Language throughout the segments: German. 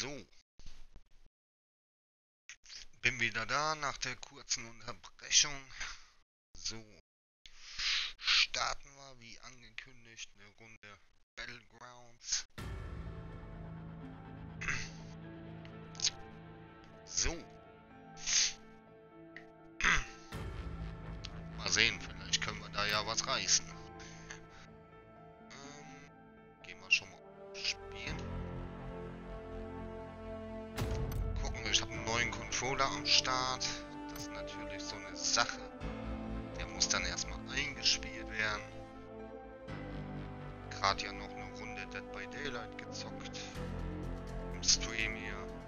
So. Bin wieder da nach der kurzen Unterbrechung. So. Starten wir wie angekündigt eine Runde Battlegrounds. So. Mal sehen, vielleicht können wir da ja was reißen. Controller am Start. Das ist natürlich so eine Sache. Der muss dann erstmal eingespielt werden. Gerade ja noch eine Runde Dead by Daylight gezockt. Im Stream hier.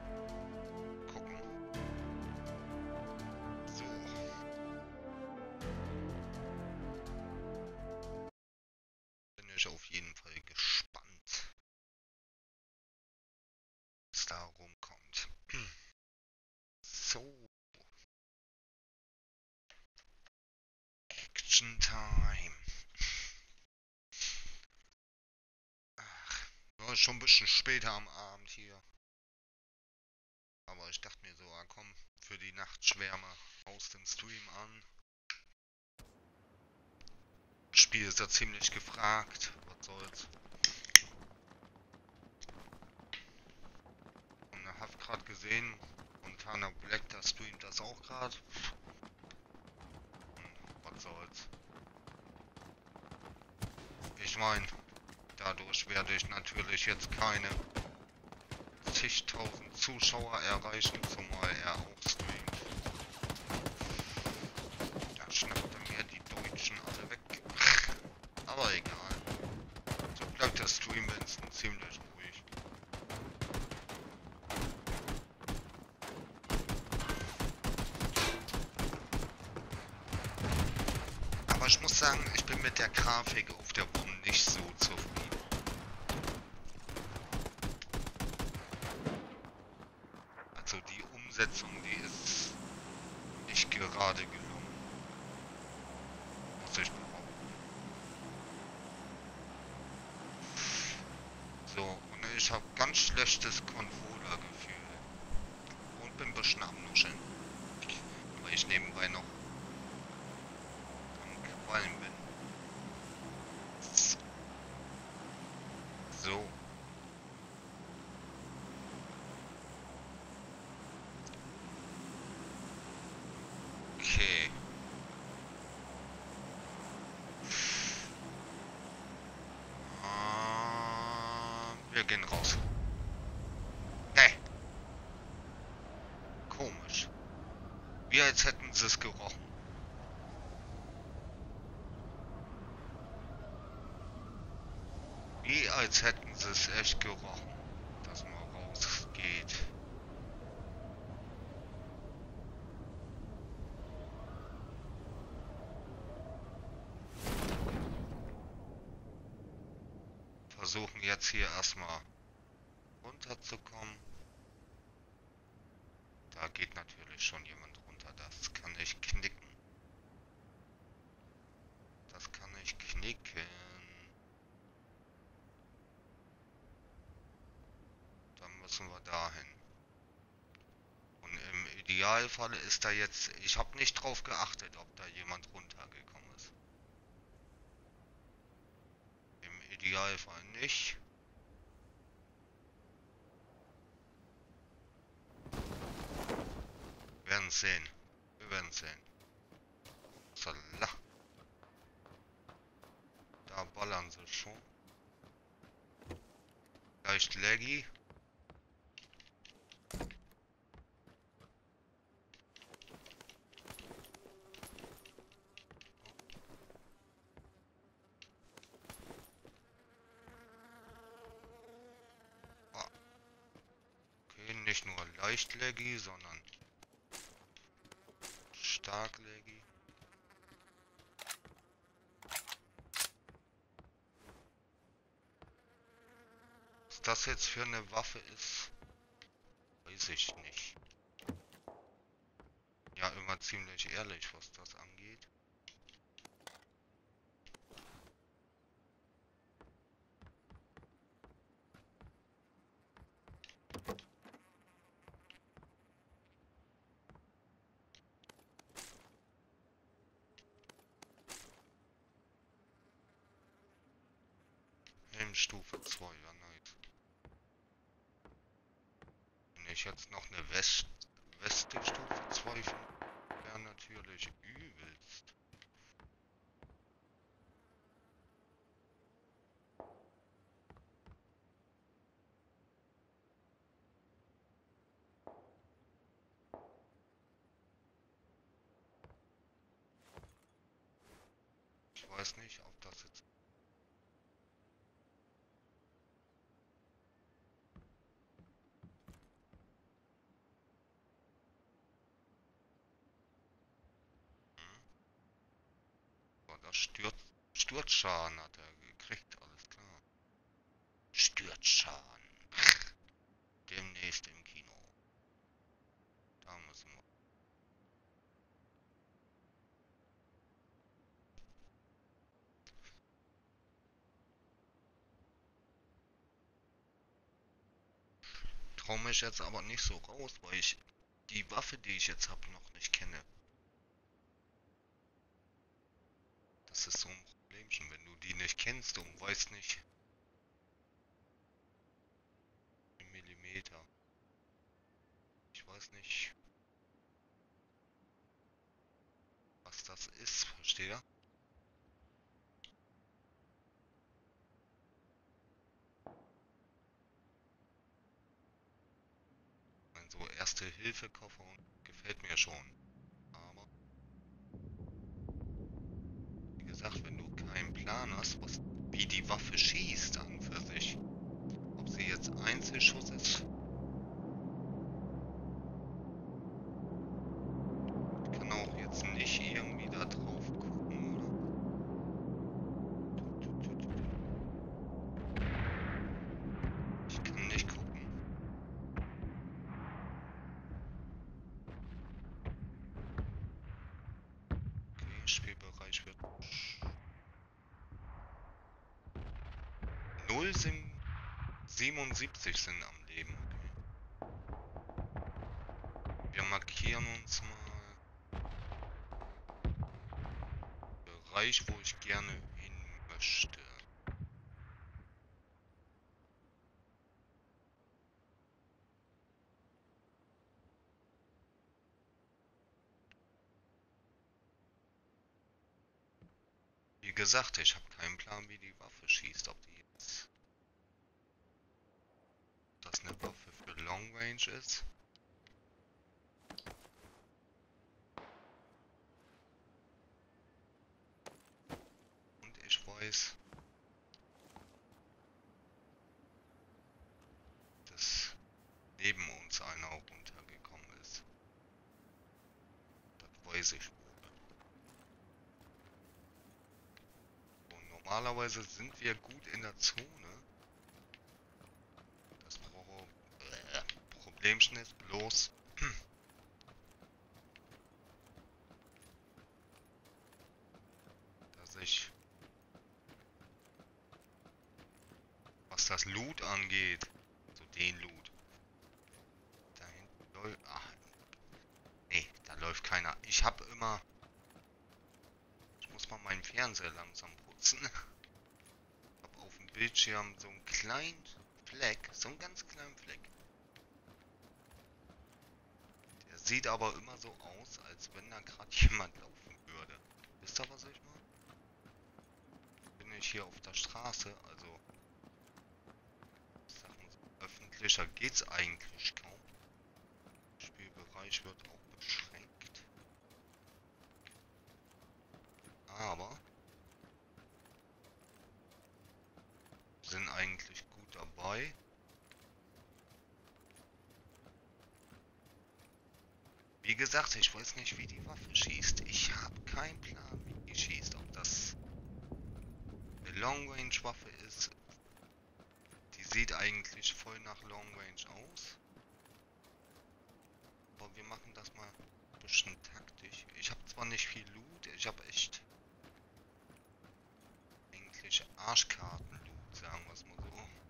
Action Time. Ach, ist schon ein bisschen später am Abend hier. Aber ich dachte mir so, ah komm, für die Nachtschwärme aus dem Stream an. Das Spiel ist ja ziemlich gefragt. Was soll's. Und hab gerade gesehen, Montana Black, der streamt das auch gerade. Hm, was soll's. Ich mein, dadurch werde ich natürlich jetzt keine zigtausend Zuschauer erreichen, zumal er auch streamt. Da schnappt er mir die Deutschen alle weg. Aber egal. So bleibt der Stream wenigstens ziemlich ruhig. Aber ich muss sagen, ich bin mit der Grafik auf der One nicht so zufrieden. Also die Umsetzung, die ist nicht gerade gelungen. Muss ich behaupten. So, und ich habe ganz schlechtes Controller-Gefühl. Und bin ein bisschen am Nuscheln. Weil ich nebenbei noch am Qualm bin. So. Okay. Ähm, wir gehen raus. Hey. Komisch. Wie als hätten sie es gerochen. Wie als hätten sie es echt gerochen, dass man rausgeht. Versuchen jetzt hier erstmal runterzukommen. Da geht natürlich schon jemand runter. Das kann ich knicken. Das kann ich knicken. Dann müssen wir dahin. Und im Idealfall ist da jetzt... Ich habe nicht drauf geachtet, ob da jemand runtergekommen ist. Im Idealfall nicht. Wir werden sehen. Wir werden sehen. Salah. Da ballern sie schon. Leicht laggy. Ah. Okay, nicht nur leicht laggy, sondern stark laggy. Was das jetzt für eine Waffe ist, weiß ich nicht. Ja, immer ziemlich ehrlich, was das angeht. Helmstufe 2, ja nice. Wenn ich jetzt noch eine West Weste Stufe 2 finde, wäre natürlich übelst. Ich weiß nicht, ob das jetzt So, das Stürz Sturzschaden hat er gekriegt, alles klar. Sturzschaden. Demnächst im Kino. Da müssen wir. Trau mich jetzt aber nicht so raus, weil ich die Waffe, die ich jetzt habe, noch nicht kenne. Das ist so ein Problemchen, wenn du die nicht kennst und weißt nicht. im Millimeter. Ich weiß nicht, was das ist, versteht ihr? Mein so erste Hilfe Koffer gefällt mir schon. Aber wie gesagt, wenn du keinen Plan hast, was wie die Waffe schießt an für sich, ob sie jetzt Einzelschuss ist, ich kann auch jetzt nicht irgendwie da drauf gucken, oder? Tut, tut, tut, tut. Ich kann nicht gucken. Okay, Spielbereich wird 0 sind 77 sind am Leben. Okay. Wir markieren uns mal Bereich, wo ich gerne hin möchte. Wie gesagt, ich habe keinen Plan, wie die Waffe schießt. Ob die jetzt das eine Waffe für Long Range ist. Und ich weiß, dass neben uns einer runtergekommen ist. Das weiß ich wohl. Und normalerweise sind wir gut in der Zone. Das Pro äh, Problemchen ist bloß, dass ich, was das Loot angeht, so den Loot, da hinten läuft, ach, nee, da läuft keiner. Ich habe immer, ich muss mal meinen Fernseher langsam putzen. Hab auf dem Bildschirm so einen kleinen Fleck, so einen ganz kleinen Fleck. Der sieht aber immer so aus, als wenn da gerade jemand laufen würde. Wisst ihr, was ich meine? Bin ich hier auf der Straße, also so öffentlicher geht's eigentlich kaum. Spielbereich wird auch beschränkt. Aber sind eigentlich gut dabei. Wie gesagt, ich weiß nicht, wie die Waffe schießt. Ich habe keinen Plan, wie die schießt. Ob das eine Long Range Waffe ist. Die sieht eigentlich voll nach Long Range aus. Aber wir machen das mal ein bisschen taktisch. Ich habe zwar nicht viel Loot, ich habe echt eigentlich Arschkarten-Loot, sagen wir es mal so.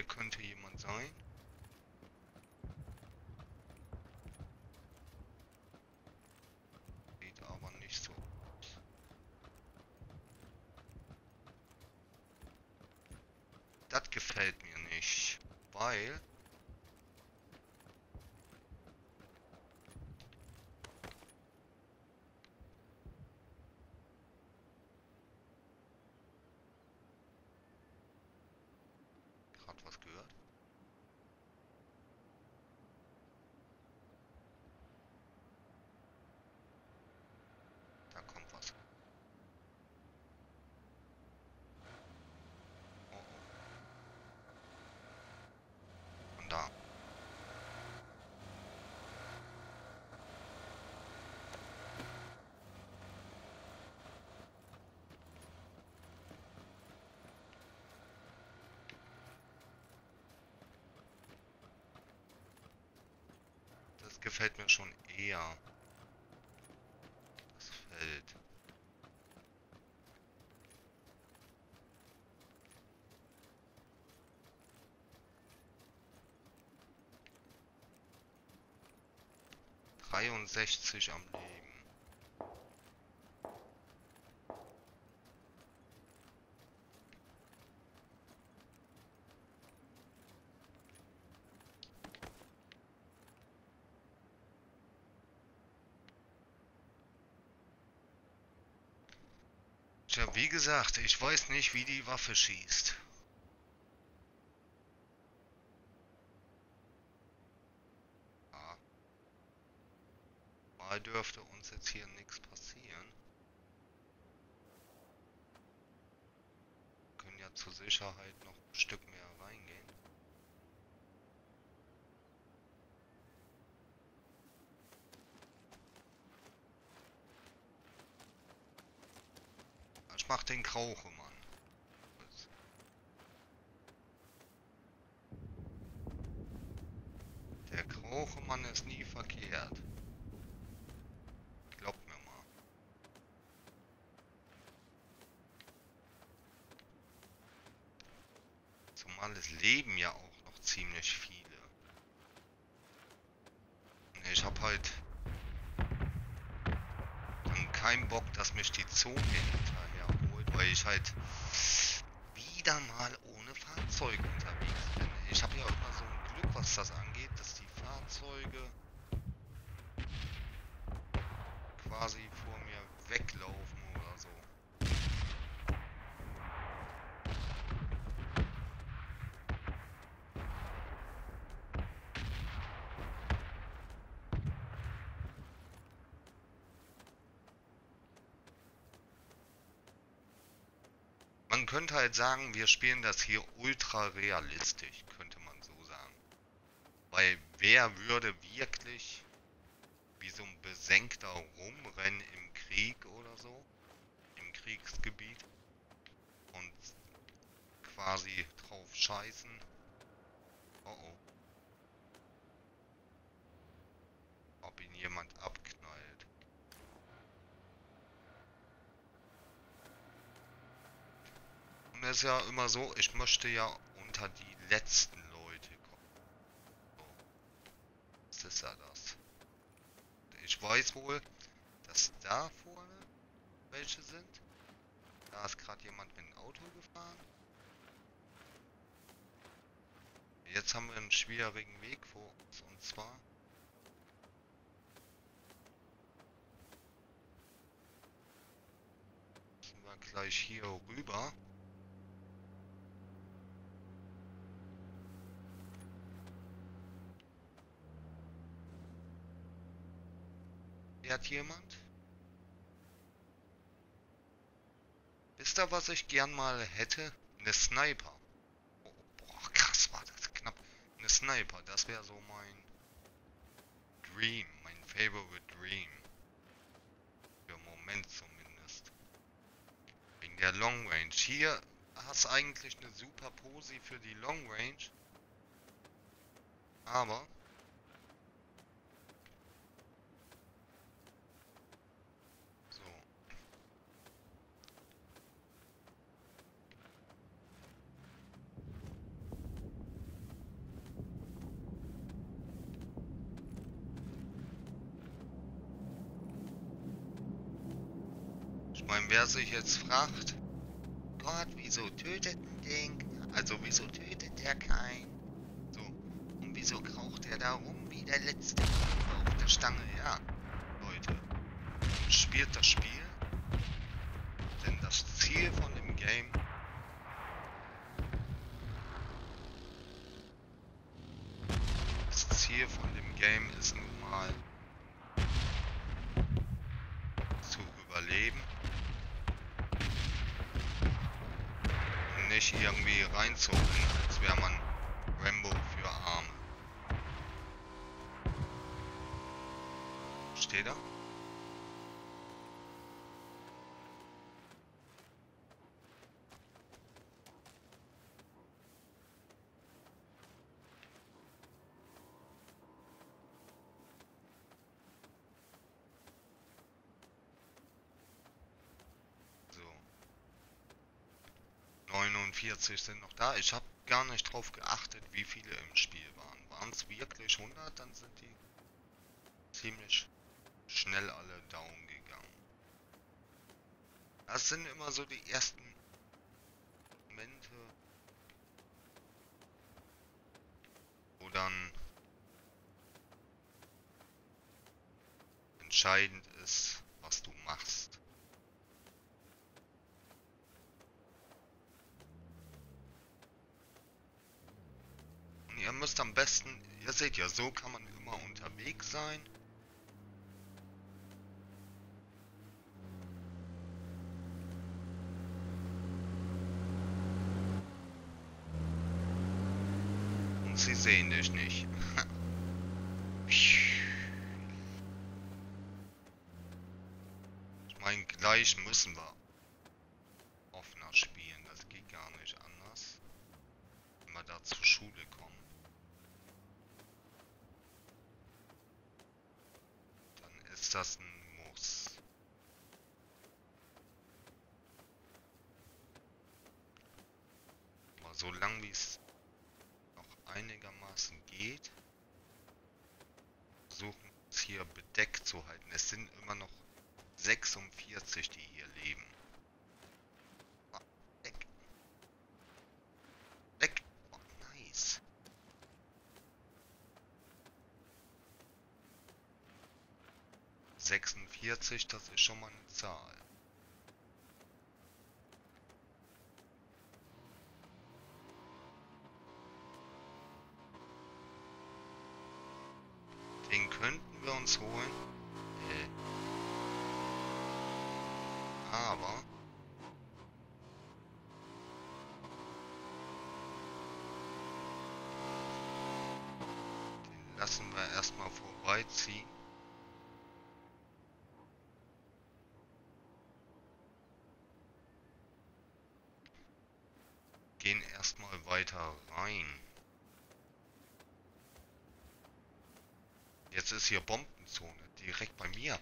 Hier könnte jemand sein. Sieht aber nicht so aus. Das gefällt mir nicht, weil Gefällt mir schon eher. Das Feld. Dreiundsechzig am Leben. Tja, wie gesagt, ich weiß nicht, wie die Waffe schießt. Ah. Mal dürfte uns jetzt hier nichts passieren. Wir können ja zur Sicherheit noch ein Stück mehr Ich mach den Krauche, Mann. Der Krauchemann ist nie verkehrt. Glaubt mir mal. Zumal es leben ja auch noch ziemlich viele. Ich hab halt dann keinen Bock, dass mich die Zone holt, weil ich halt wieder mal ohne Fahrzeug unterwegs bin. Ich habe ja immer so ein Glück, was das angeht, dass die Fahrzeuge quasi vor mir weglaufen oder so. Man könnte halt sagen, wir spielen das hier ultra realistisch, könnte man so sagen. Weil wer würde wirklich wie so ein Besenkter rumrennen im Krieg oder so? Im Kriegsgebiet? Und quasi drauf scheißen? Oh oh. Ob ihn jemand abknallt. Und ist ja immer so, ich möchte ja unter die letzten Leute kommen. So. Das ist ja das. Ich weiß wohl, dass da vorne welche sind. Da ist gerade jemand mit dem Auto gefahren. Jetzt haben wir einen schwierigen Weg vor uns und zwar gleich hier rüber. Fährt jemand? Wisst ihr, was ich gern mal hätte? Eine Sniper. Oh, boah, krass war das knapp. Eine Sniper, das wäre so mein Dream, mein favorite Dream. Für den Moment zumindest. Wegen der Long Range. Hier hast eigentlich eine super Posi für die Long Range. Aber so. Ich meine, wer sich jetzt fragt, Gott, wieso tötet ein Ding Also wieso tötet der kein? So. Und wieso kraucht er da rum wie der letzte auf der Stange? Ja, Leute. Spielt das Spiel. Denn das Ziel von dem Game Das Ziel von dem Game ist nun mal zu überleben. Und nicht irgendwie 49 sind noch da. Ich habe gar nicht drauf geachtet, wie viele im Spiel waren. Waren es wirklich 100, dann sind die ziemlich schnell alle down gegangen. Das sind immer so die ersten Momente, wo dann entscheidend ist, was du machst. Und ihr müsst am besten, ihr seht ja, so kann man immer unterwegs sein. Und sie sehen dich nicht. Ich meine, gleich müssen wir offener spielen. Das geht gar nicht anders. Wenn wir da zur Schule kommen. Dann das ein Muss. Aber so lang wie es noch einigermaßen geht, versuchen uns hier bedeckt zu halten. Es sind immer noch 46, die hier leben. 40, das ist schon mal eine Zahl. Den könnten wir uns holen. Erstmal weiter rein. Jetzt ist hier Bombenzone, direkt bei mir.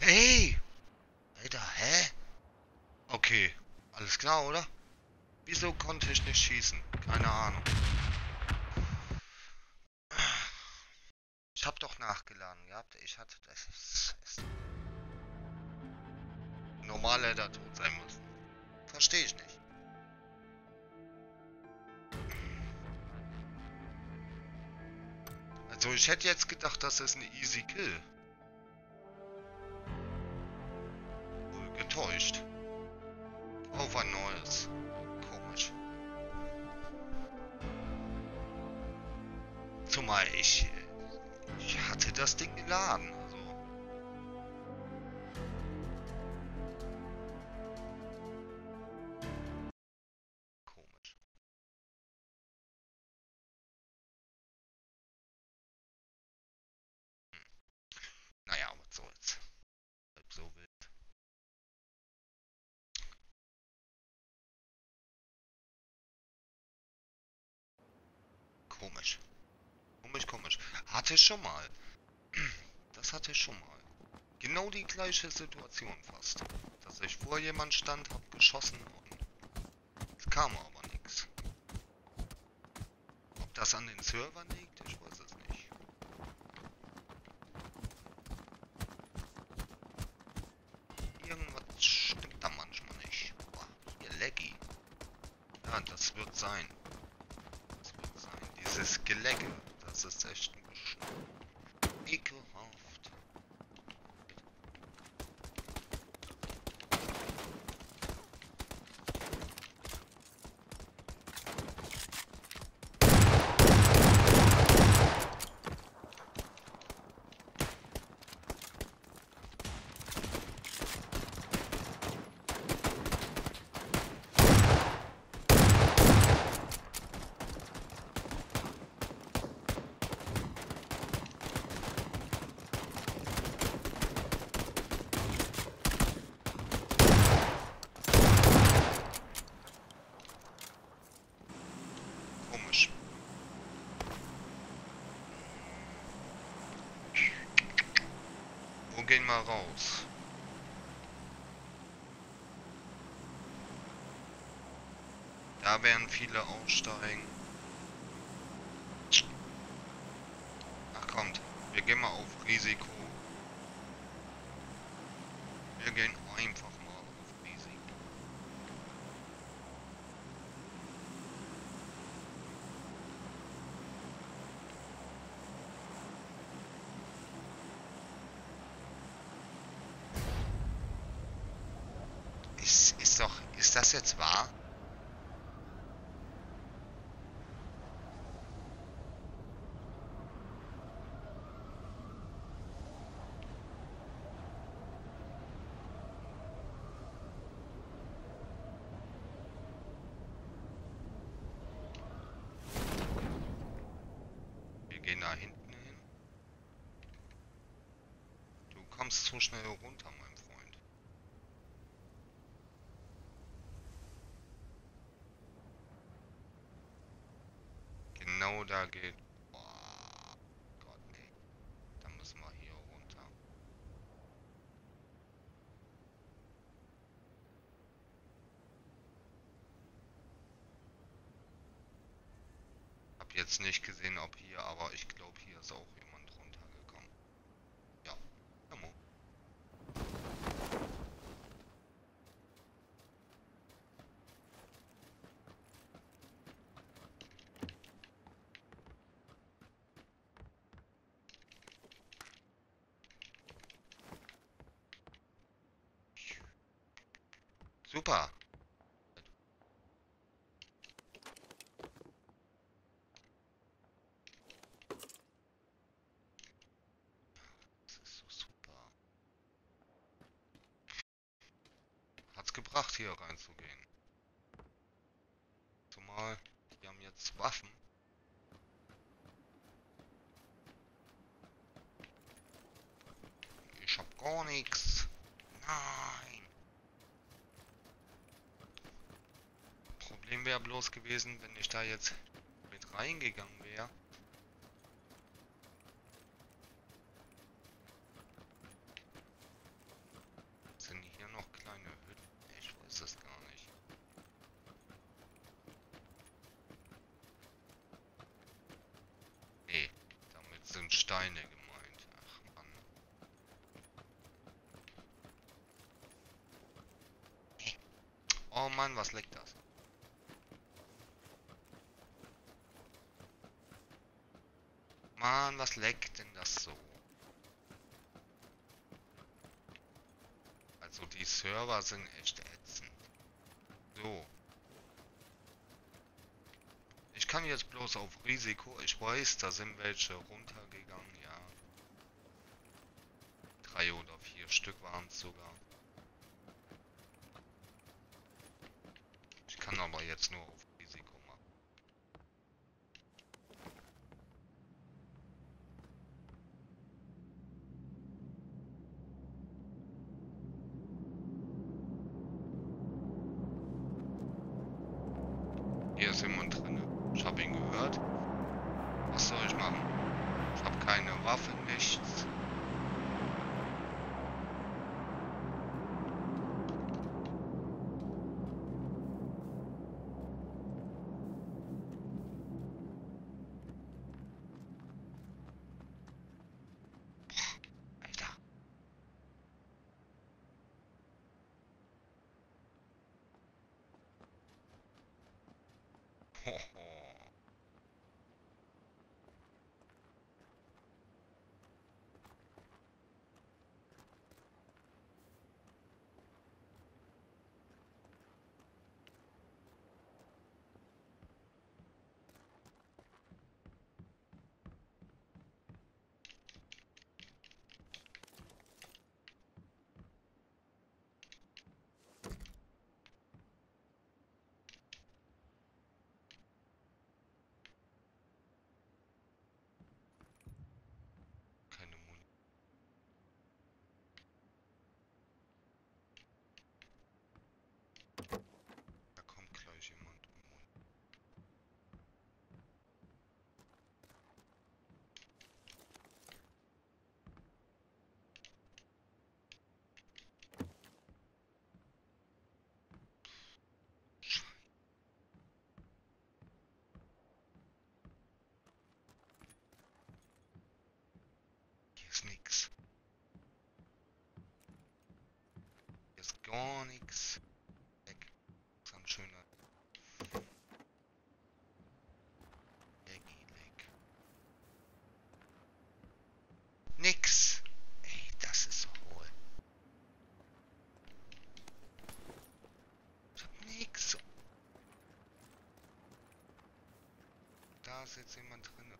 Hey! Alter, hä? Okay, alles klar, oder? Wieso konnte ich nicht schießen? Keine Ahnung. Ich hab doch nachgeladen gehabt. Ich hatte das. Ist, ist hätte er tot sein müssen. Verstehe ich nicht. Also ich hätte jetzt gedacht, das ist eine easy Kill. Schon mal. Das hatte ich schon mal. Genau die gleiche Situation fast. Dass ich vor jemand stand, hab geschossen und es kam aber nichts. Ob das an den Servern liegt, ich weiß es nicht. Irgendwas stimmt da manchmal nicht. Boah, hier laggy. Ja, das wird sein. Das wird sein. Dieses Gelecke, das ist echt ein bisschen ekelhaft. Komisch. Wo gehen wir raus? Da werden viele aussteigen. Ach kommt, wir gehen mal auf Risiko. Wir gehen einfach mal auf Risiko. Ist, ist doch, ist das jetzt wahr? Wir gehen da hinten hin. Du kommst zu schnell runter, mein Freund. Da geht. Müssen wir hier runter. Hab jetzt nicht gesehen, ob hier, aber ich glaube, hier ist auch jemand runtergekommen. Ja, Amo. Super. Das ist so super. Hat's gebracht, hier reinzugehen. Zumal, die haben jetzt Waffen. Ich hab gar nichts. Nein. Problem wäre bloß gewesen, wenn ich da jetzt mit reingegangen wäre. Sind hier noch kleine Hütten? Ich weiß es gar nicht. Nee, damit sind Steine gemeint. Ach Mann. Nee. Oh Mann, was leckt das? Mann, was leckt denn das so? Also die Server sind echt ätzend. So. Ich kann jetzt bloß auf Risiko. Ich weiß, da sind welche runtergegangen, ja. Drei oder vier Stück waren es sogar. Ich kann aber jetzt nur auf Ist gar nix. Weg. So ein schöner. Leggy Leg. Nix. Ey, das ist so hohl. Ich hab nix. Da ist jetzt jemand drin.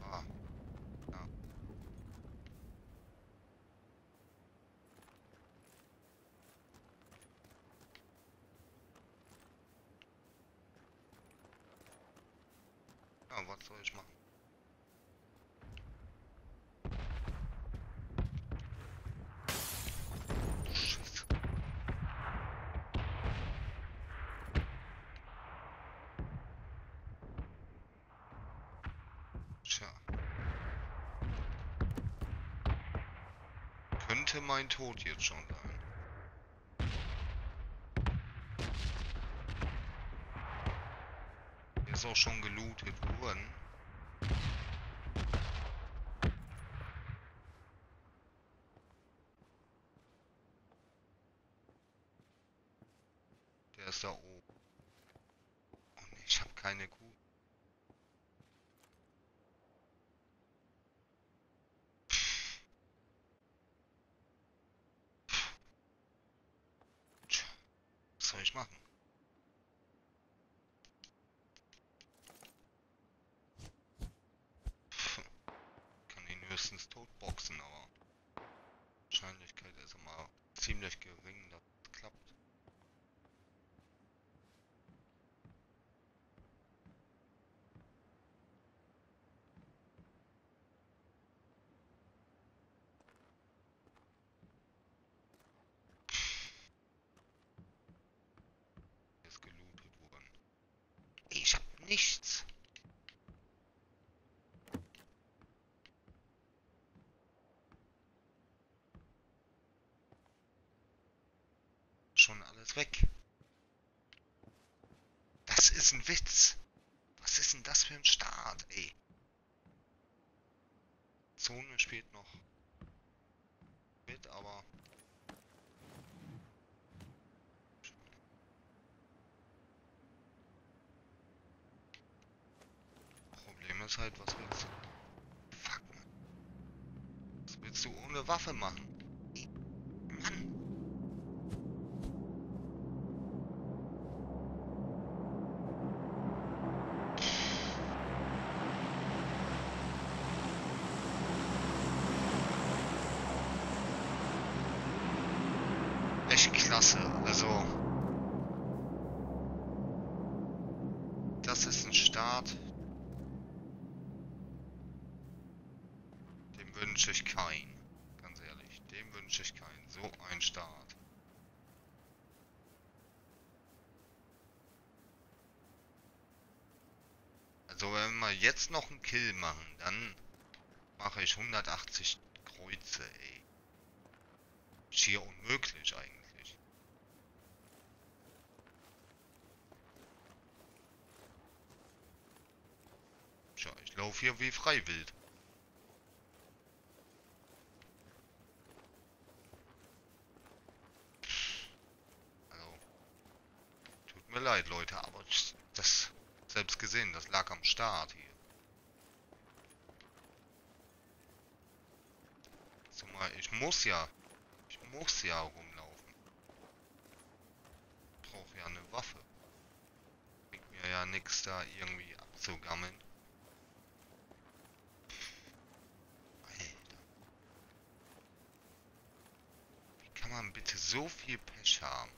Ah. Ja. Was soll ich machen? Könnte mein Tod jetzt schon sein. Hier ist auch schon gelootet worden. Der ist da oben. Oh nee, ich habe keine Kuh. Tja, was soll ich machen? Pff, Kann ihn höchstens totboxen, aber Wahrscheinlichkeit ist immer ziemlich gering, dass es klappt. Ist gelootet worden. Ich hab nichts. Schon alles weg. Das ist ein Witz. Was ist denn das für ein Start, ey? Zone spielt noch mit, aber Problem ist halt, was du? Fuck. Was willst du ohne Waffe machen? Ey, Mann. Echt klasse, also. Das ist ein Start. Dem wünsche ich keinen. Ganz ehrlich, dem wünsche ich keinen. So ein Start. Also wenn wir jetzt noch einen Kill machen, dann mache ich 180 Kreuze, ey. Schier unmöglich eigentlich. Tja, ich laufe hier wie freiwild. Also, tut mir leid, Leute, aber das selbst gesehen, das lag am Start hier. Zumal ich muss ja, ich muss ja rumlaufen. Brauche ja eine Waffe. Bringt mir ja nichts da irgendwie abzugammeln. Alter. Wie kann man bitte so viel Pech haben?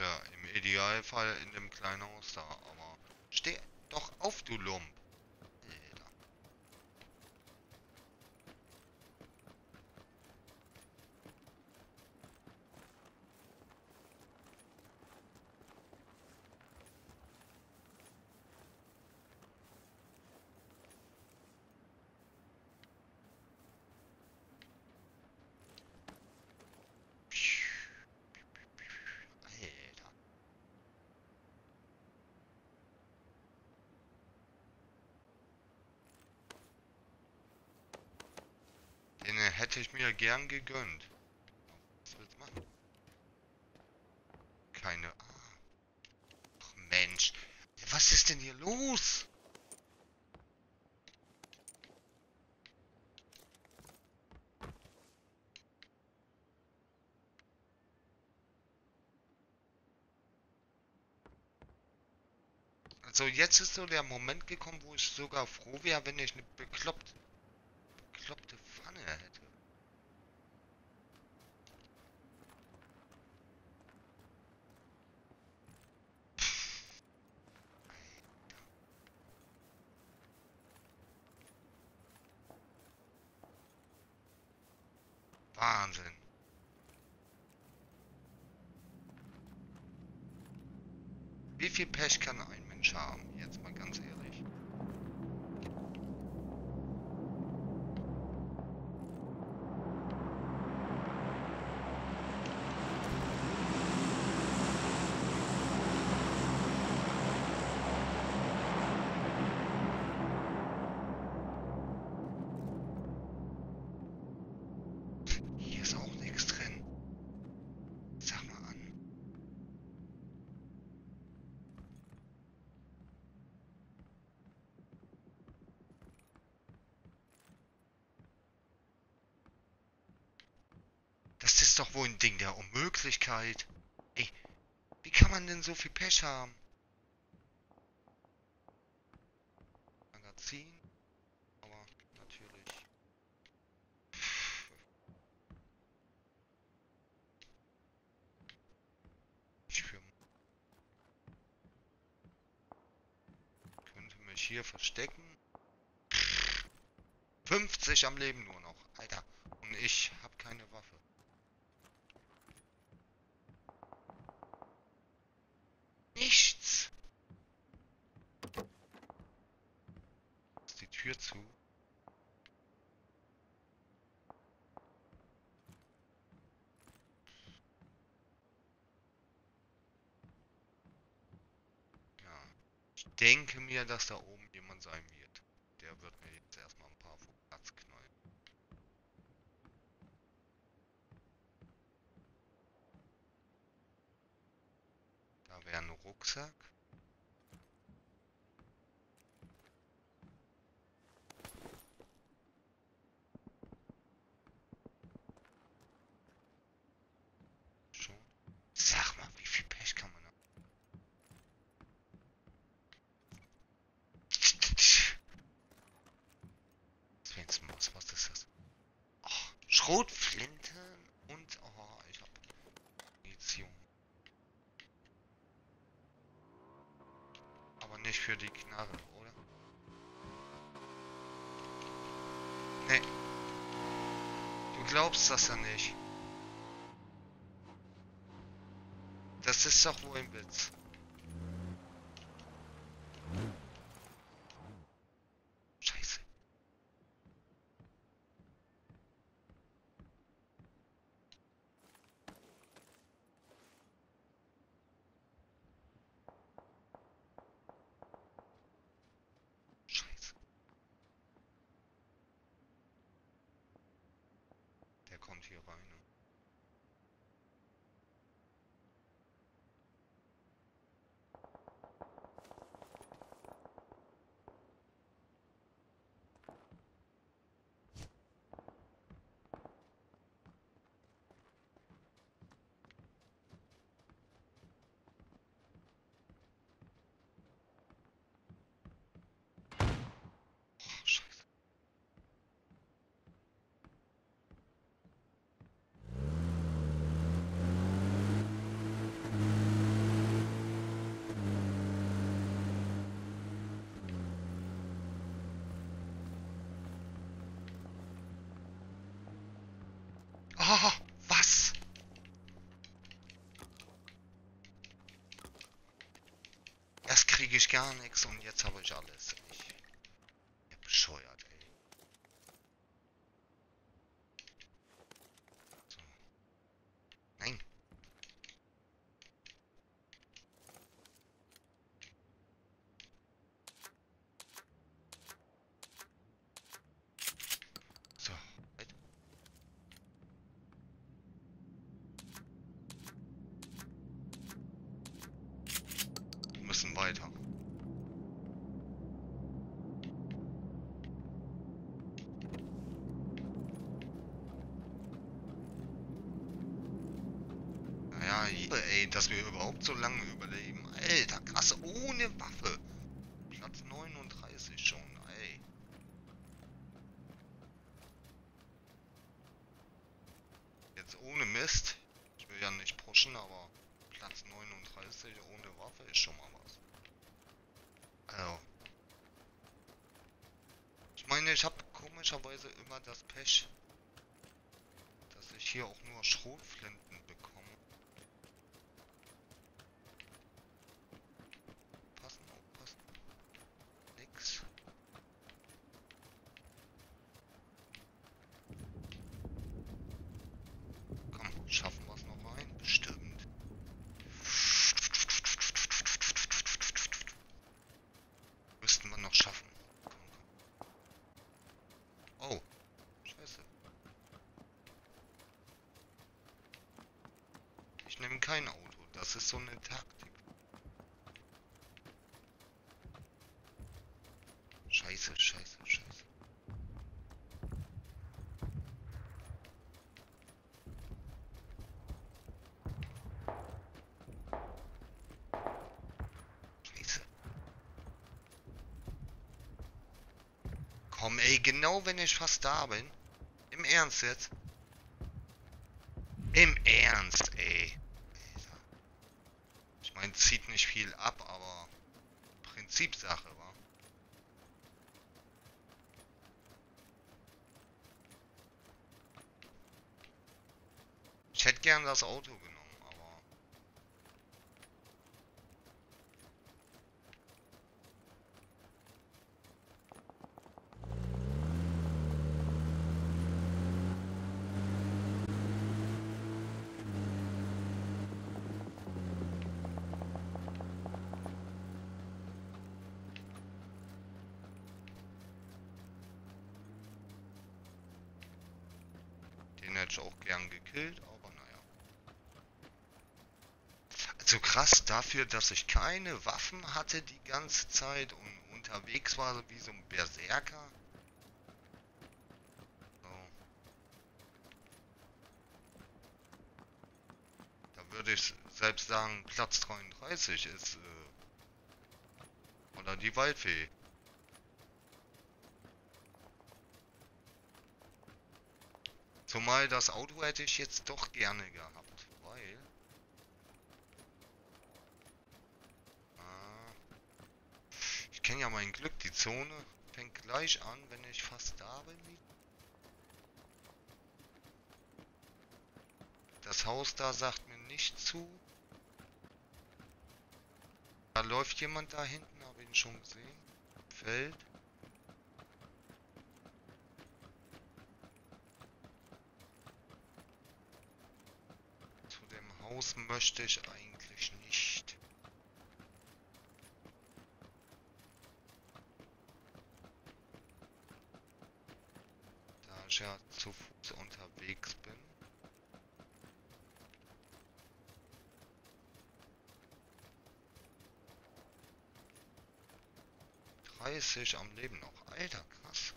Ja, im Idealfall in dem kleinen Haus da, aber steh doch auf, du Lump. Alter. Alter. Den hätte ich mir gern gegönnt. Was willst du machen? Keine. Ach Mensch. Was ist denn hier los? Also jetzt ist so der Moment gekommen, wo ich sogar froh wäre, wenn ich eine bekloppt, bekloppte Pfanne hätte. Wahnsinn. Wie viel Pech kann ein Mensch haben? Jetzt mal ganz ehrlich. Hier ist auch nichts drin. Sag mal an. Das ist doch wohl ein Ding der Unmöglichkeit. Ey, wie kann man denn so viel Pech haben? Magazin. Aber natürlich. Ich könnte mich hier verstecken. 50 am Leben nur noch. Alter. Und ich habe keine Waffe. Nichts. Ist die Tür zu? Ja. Ich denke mir, dass da oben jemand sein wird. Der wird mir jetzt erstmal ein paar vom Platz knallen. Da wäre ein Rucksack. Schon. Sag mal, wie viel Pech kann man haben? Das wäre jetzt ein Maus, was ist das? Oh, Schrotflinten und oh, ich hab Munition. Aber nicht für die Knarre, oder? Nee. Du glaubst das ja nicht. Das ist doch wohl ein Witz. Scheiße. Scheiße. Der kommt hier rein. ne? Oh, Scheiße. Oh, was? Erst kriege ich gar nichts und jetzt habe ich alles. Ich, ja, bescheuert, ey. So. Nein. So, weiter. Wir müssen weiter. Naja, ey, dass wir überhaupt so lange überleben. Alter, krass, ohne Waffe. Platz 39 schon, ey. Jetzt ohne Mist. Ich will ja nicht pushen, aber Platz 39 ohne Waffe ist schon mal was. Also. Ich meine, ich habe komischerweise immer das Pech, dass ich hier auch nur Schrotflinten bekomme. Passen, aufpassen. Nix. Komm, schaffen wir es noch rein? Bestimmt. Müssten wir noch schaffen. Komm, komm. Oh. Scheiße. Ich nehme kein Auto. Das ist so eine Taktik. Scheiße, scheiße, scheiße. Scheiße. Komm, ey, genau wenn ich fast da bin. Im Ernst jetzt? Im Ernst, ey. Ich meine, zieht nicht viel ab, aber Prinzipsache, war. Ich hätte gern das Auto genommen, aber den hätte ich auch gern gekillt, aber naja. Also krass dafür, dass ich keine Waffen hatte die ganze Zeit und unterwegs war wie so ein Berserker. So. Da würde ich selbst sagen, Platz 33 ist äh, oder die Waldfee. Zumal das Auto hätte ich jetzt doch gerne gehabt, weil... Ah, kenne ja mein Glück. Die Zone fängt gleich an, wenn ich fast da bin. Das Haus da sagt mir nicht zu. Da läuft jemand da hinten, habe ihn schon gesehen. Feld. Zu dem Haus möchte ich eigentlich nicht. Da ich ja zu Fuß unterwegs bin. 30 am Leben noch. Alter, krass.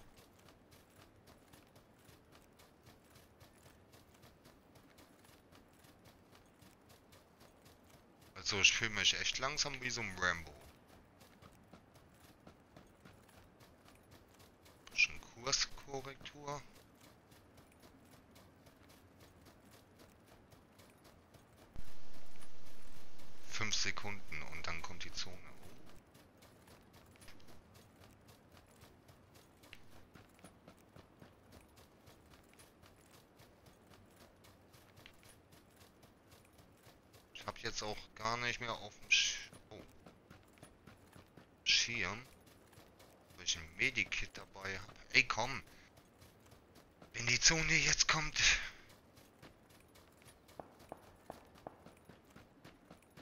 Also ich fühle mich echt langsam wie so ein Rambo. Kurskorrektur. Fünf Sekunden und dann kommt die Zone. habe jetzt auch gar nicht mehr auf dem Sch oh. Schirm, weil ich ein Medikit dabei habe. Ey, komm! Wenn die Zone jetzt kommt...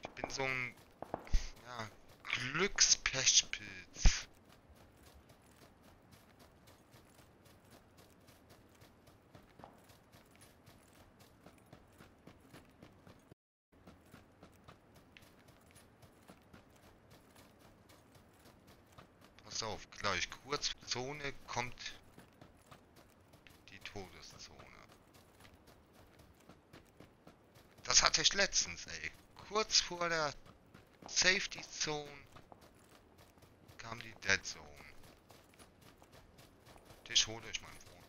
Ich bin so ein... Ja, Glückspechpilz. Pass auf, gleich kurz Zone kommt die Todeszone. Das hatte ich letztens, ey. Kurz vor der Safety Zone kam die Dead Zone. Dich hole ich, mein Freund.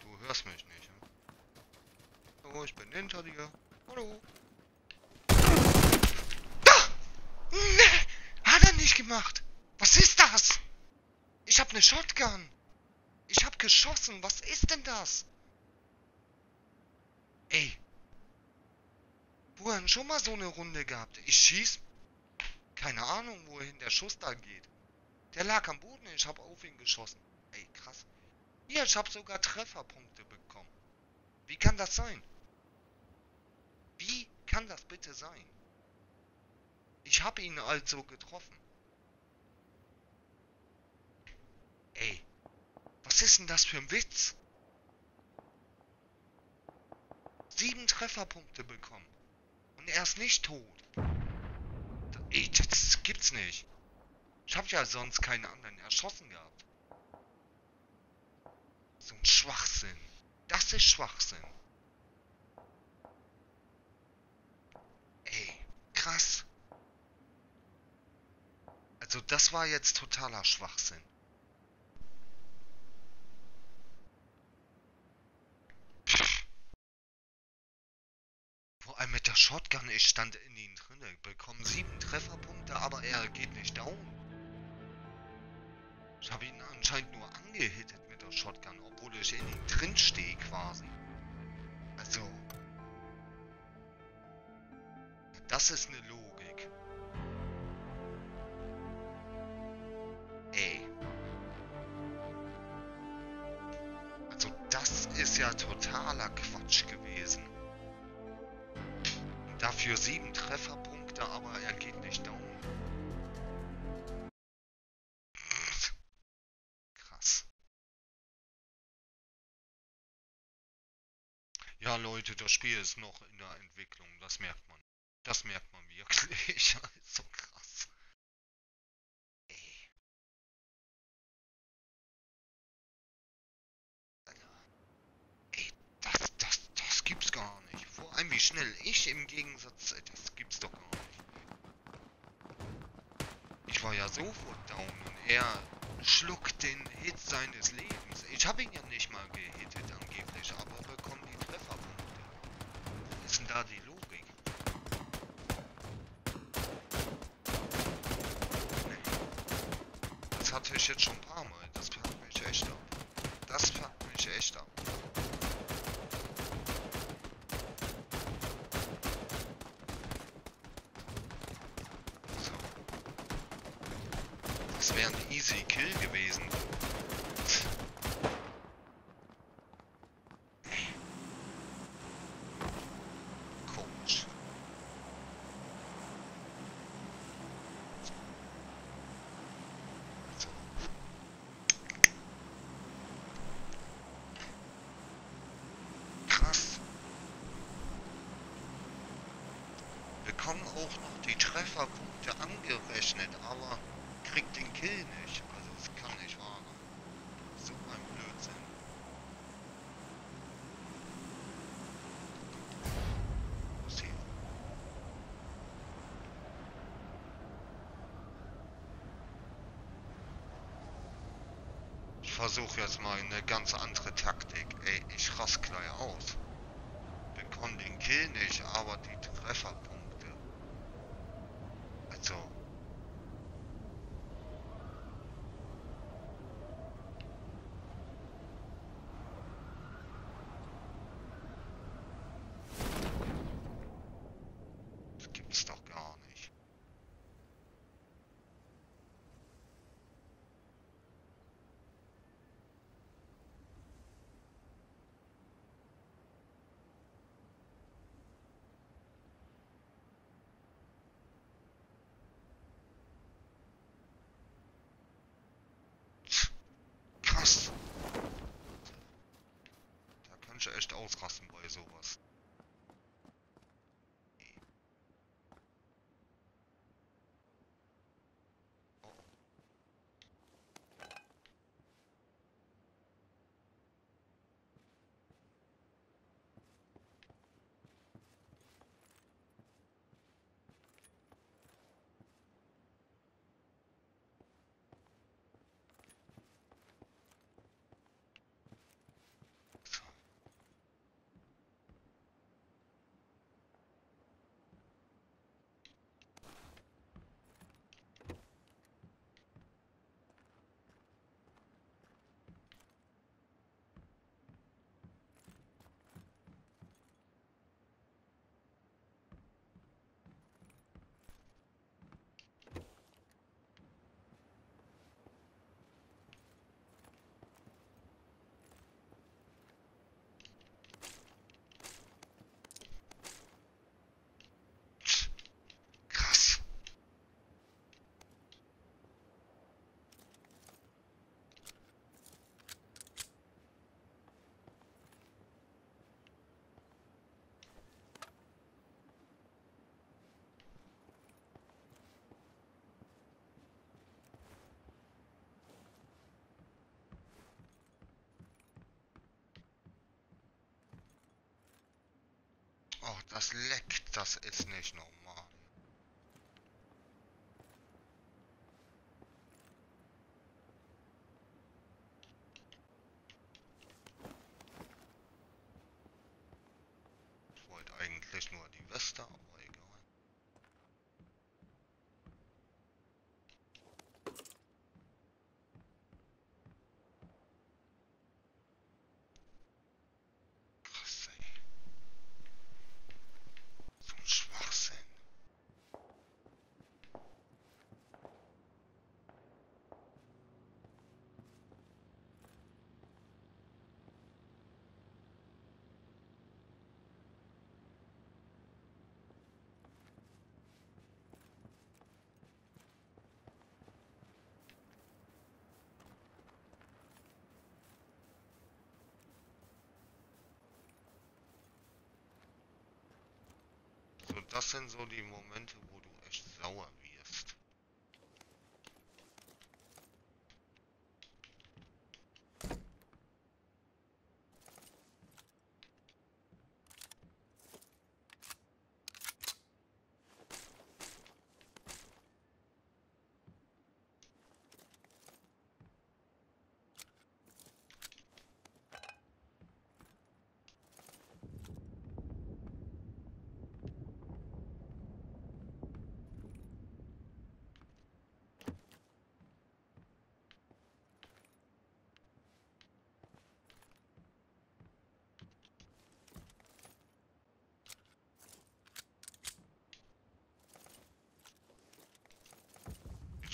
Du hörst mich nicht, hm? Oh, ich bin hinter dir. Hallo. nicht gemacht. Was ist das? Ich hab ne Shotgun. Ich hab geschossen. Was ist denn das? Ey. Vorhin schon mal so eine Runde gehabt. Ich schieß. Keine Ahnung, wohin der Schuss da geht. Der lag am Boden. Ich hab auf ihn geschossen. Ey, krass. Hier, ich hab sogar Trefferpunkte bekommen. Wie kann das sein? Wie kann das bitte sein? Ich hab ihn also getroffen. Ey, was ist denn das für ein Witz? Sieben Trefferpunkte bekommen. Er ist nicht tot. Ey, das gibt's nicht. Ich hab ja sonst keinen anderen erschossen gehabt. So ein Schwachsinn. Das ist Schwachsinn. Ey, krass. Also das war jetzt totaler Schwachsinn. Mit der Shotgun, ich stand in ihn drin, bekommen sieben Trefferpunkte, aber er geht nicht down. Ich habe ihn anscheinend nur angehittet mit der Shotgun, obwohl ich in ihm drin stehe quasi. Also... Das ist eine Logik. Ey. Also das ist ja totaler Quatsch gewesen. Dafür sieben Trefferpunkte, aber er geht nicht down. Krass. Ja, Leute, das Spiel ist noch in der Entwicklung. Das merkt man. Das merkt man wirklich. so krass. Ey. Ey, das, das, das gibt's gar nicht. Vor allem wie schnell ich im Gegensatz... Das gibt's doch gar nicht. Ich war ja sofort down und er schluckt den Hit seines Lebens. Ich habe ihn ja nicht mal gehittet angeblich, aber bekommt die Trefferpunkte. Was ist denn da die Logik? hatte ich jetzt schon ein paar Mal. Das packt mich echt ab. Das packt mich echt ab. So. Das wäre ein easy Kill gewesen. Komisch. So. Wir bekommen auch noch die Trefferpunkte angerechnet, aber kriegt den Kill nicht. Also es kann nicht wahr sein. So ein Blödsinn. Ist hier? Ich versuche jetzt mal eine ganz andere Taktik. Ey, ich raste gleich aus. Bekomme den Kill nicht, aber die Trefferpunkte. Oh, das leckt, das ist nicht normal. Ich wollte eigentlich nur die Weste, aber egal. Krass, ey. So ein Schwachsinn. So, das sind so die Momente, wo du echt sauer wirst.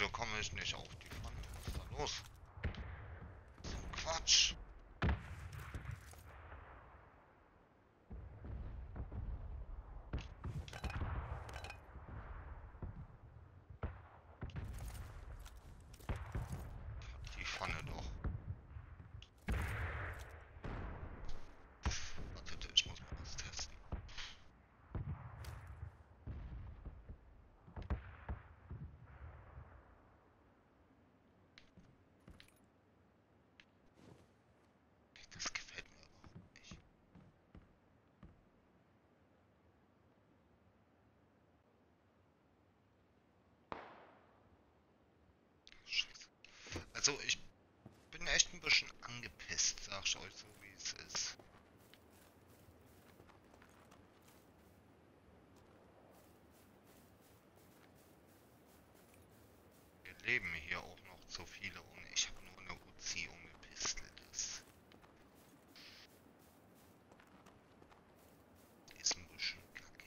Wieso komme ich nicht auf die Pfanne? Was ist da los? Quatsch. Die Pfanne doch. Warte, ich muss mal was testen. Das gefällt mir überhaupt nicht. Scheiße. Also ich bin echt ein bisschen angepisst, sag ich euch so wie es ist. Wir leben hier auch noch zu viele und ich habe nur eine Uzi umgepistelt. Das ist ein bisschen kacke.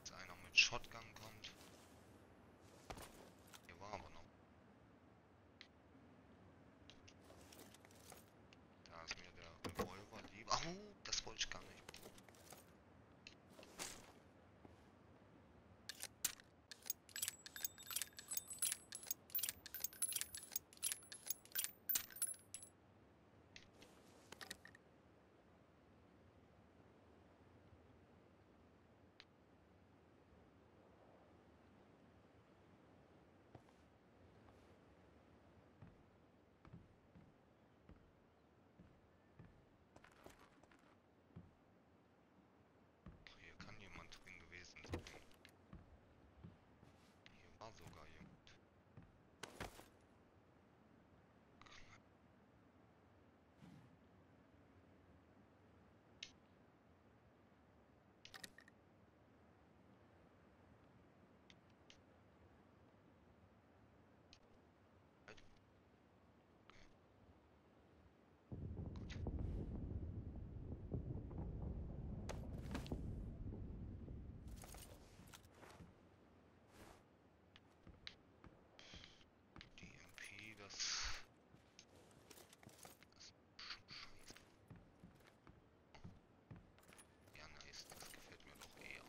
Dass einer mit Shotgun kommt. Hier war aber noch. Da ist mir der Revolver lieb. Ach, oh, das wollte ich gar nicht. Hier kann jemand drin gewesen sein. Hier war sogar jemand. Die MP, das. das ist schon scheiße. Ja, nice, das gefällt mir doch eher.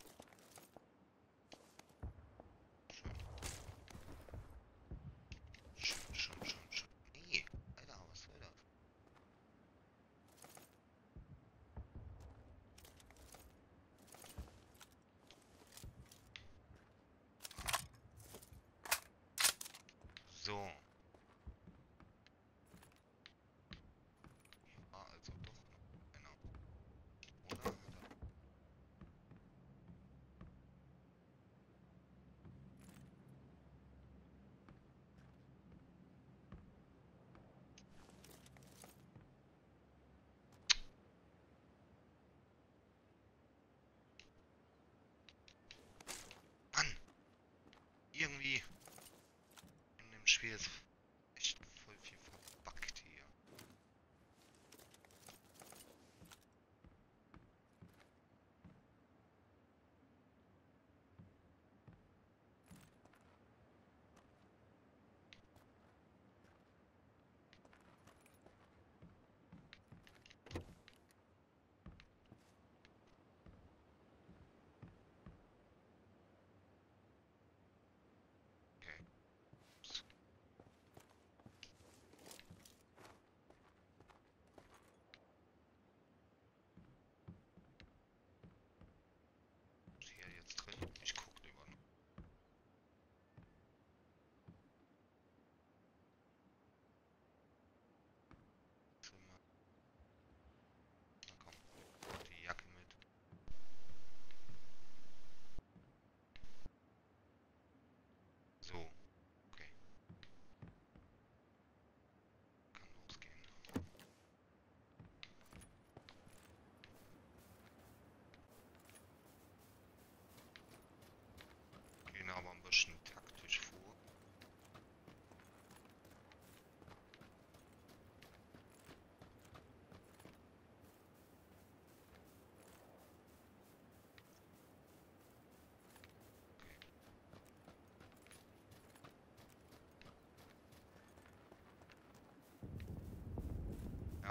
Schön. Schön, schön, schön, schön. Nee, Alter, was soll das? So. War also doch einer. Oder? Er- Mann! Irgendwie PS4.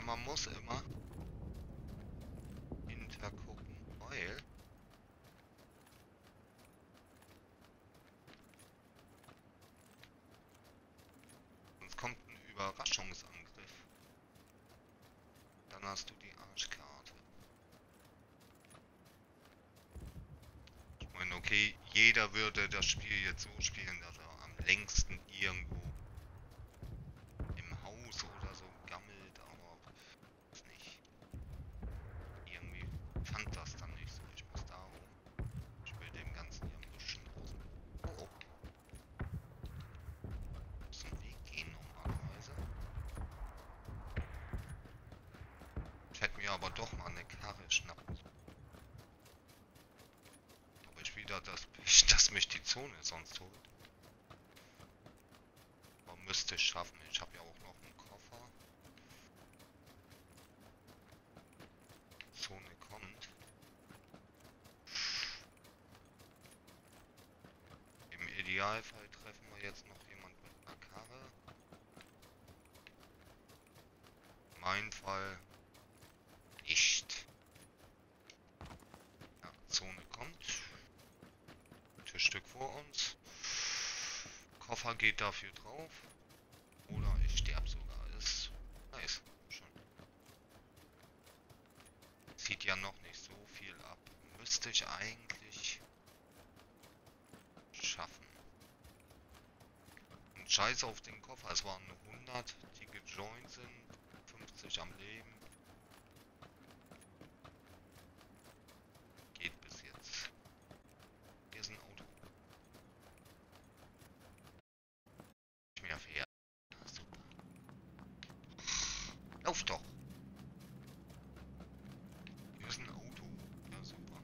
Man muss immer hintergucken, weil sonst kommt ein Überraschungsangriff. Dann hast du die Arschkarte. Ich meine, okay, jeder würde das Spiel jetzt so spielen, dass er am längsten irgendwo im Haus oder so gammelt, aber weiß nicht. Irgendwie fand das dann nicht so. Ich muss da rum. Ich will dem Ganzen hier ein bisschen draußen. Oh, oh. Muss einen Weg gehen normalerweise. Ich hätte mir aber doch mal eine Karre schnappen sollen. Aber ich wieder das Pech, dass mich die Zone sonst holt. Aber müsste ich schaffen. Ich habe ja auch noch einen Koffer. Zone kommt. Im Idealfall treffen wir jetzt noch jemand mit einer Karre. Mein Fall nicht. Ja, Zone kommt. Gutes Stück vor uns. Koffer geht dafür drauf. Oder ich sterbe sogar. Ist nice. Schon. Zieht ja noch nicht so viel ab. Müsste ich eigentlich schaffen. Und scheiß auf den Koffer. Es waren 100, die gejoint sind. 50 am Leben. Geht bis jetzt. Hier ist ein Auto. Ich mir fährt. Na, super. Lauf doch. Hier ist ein Auto. Ja, super.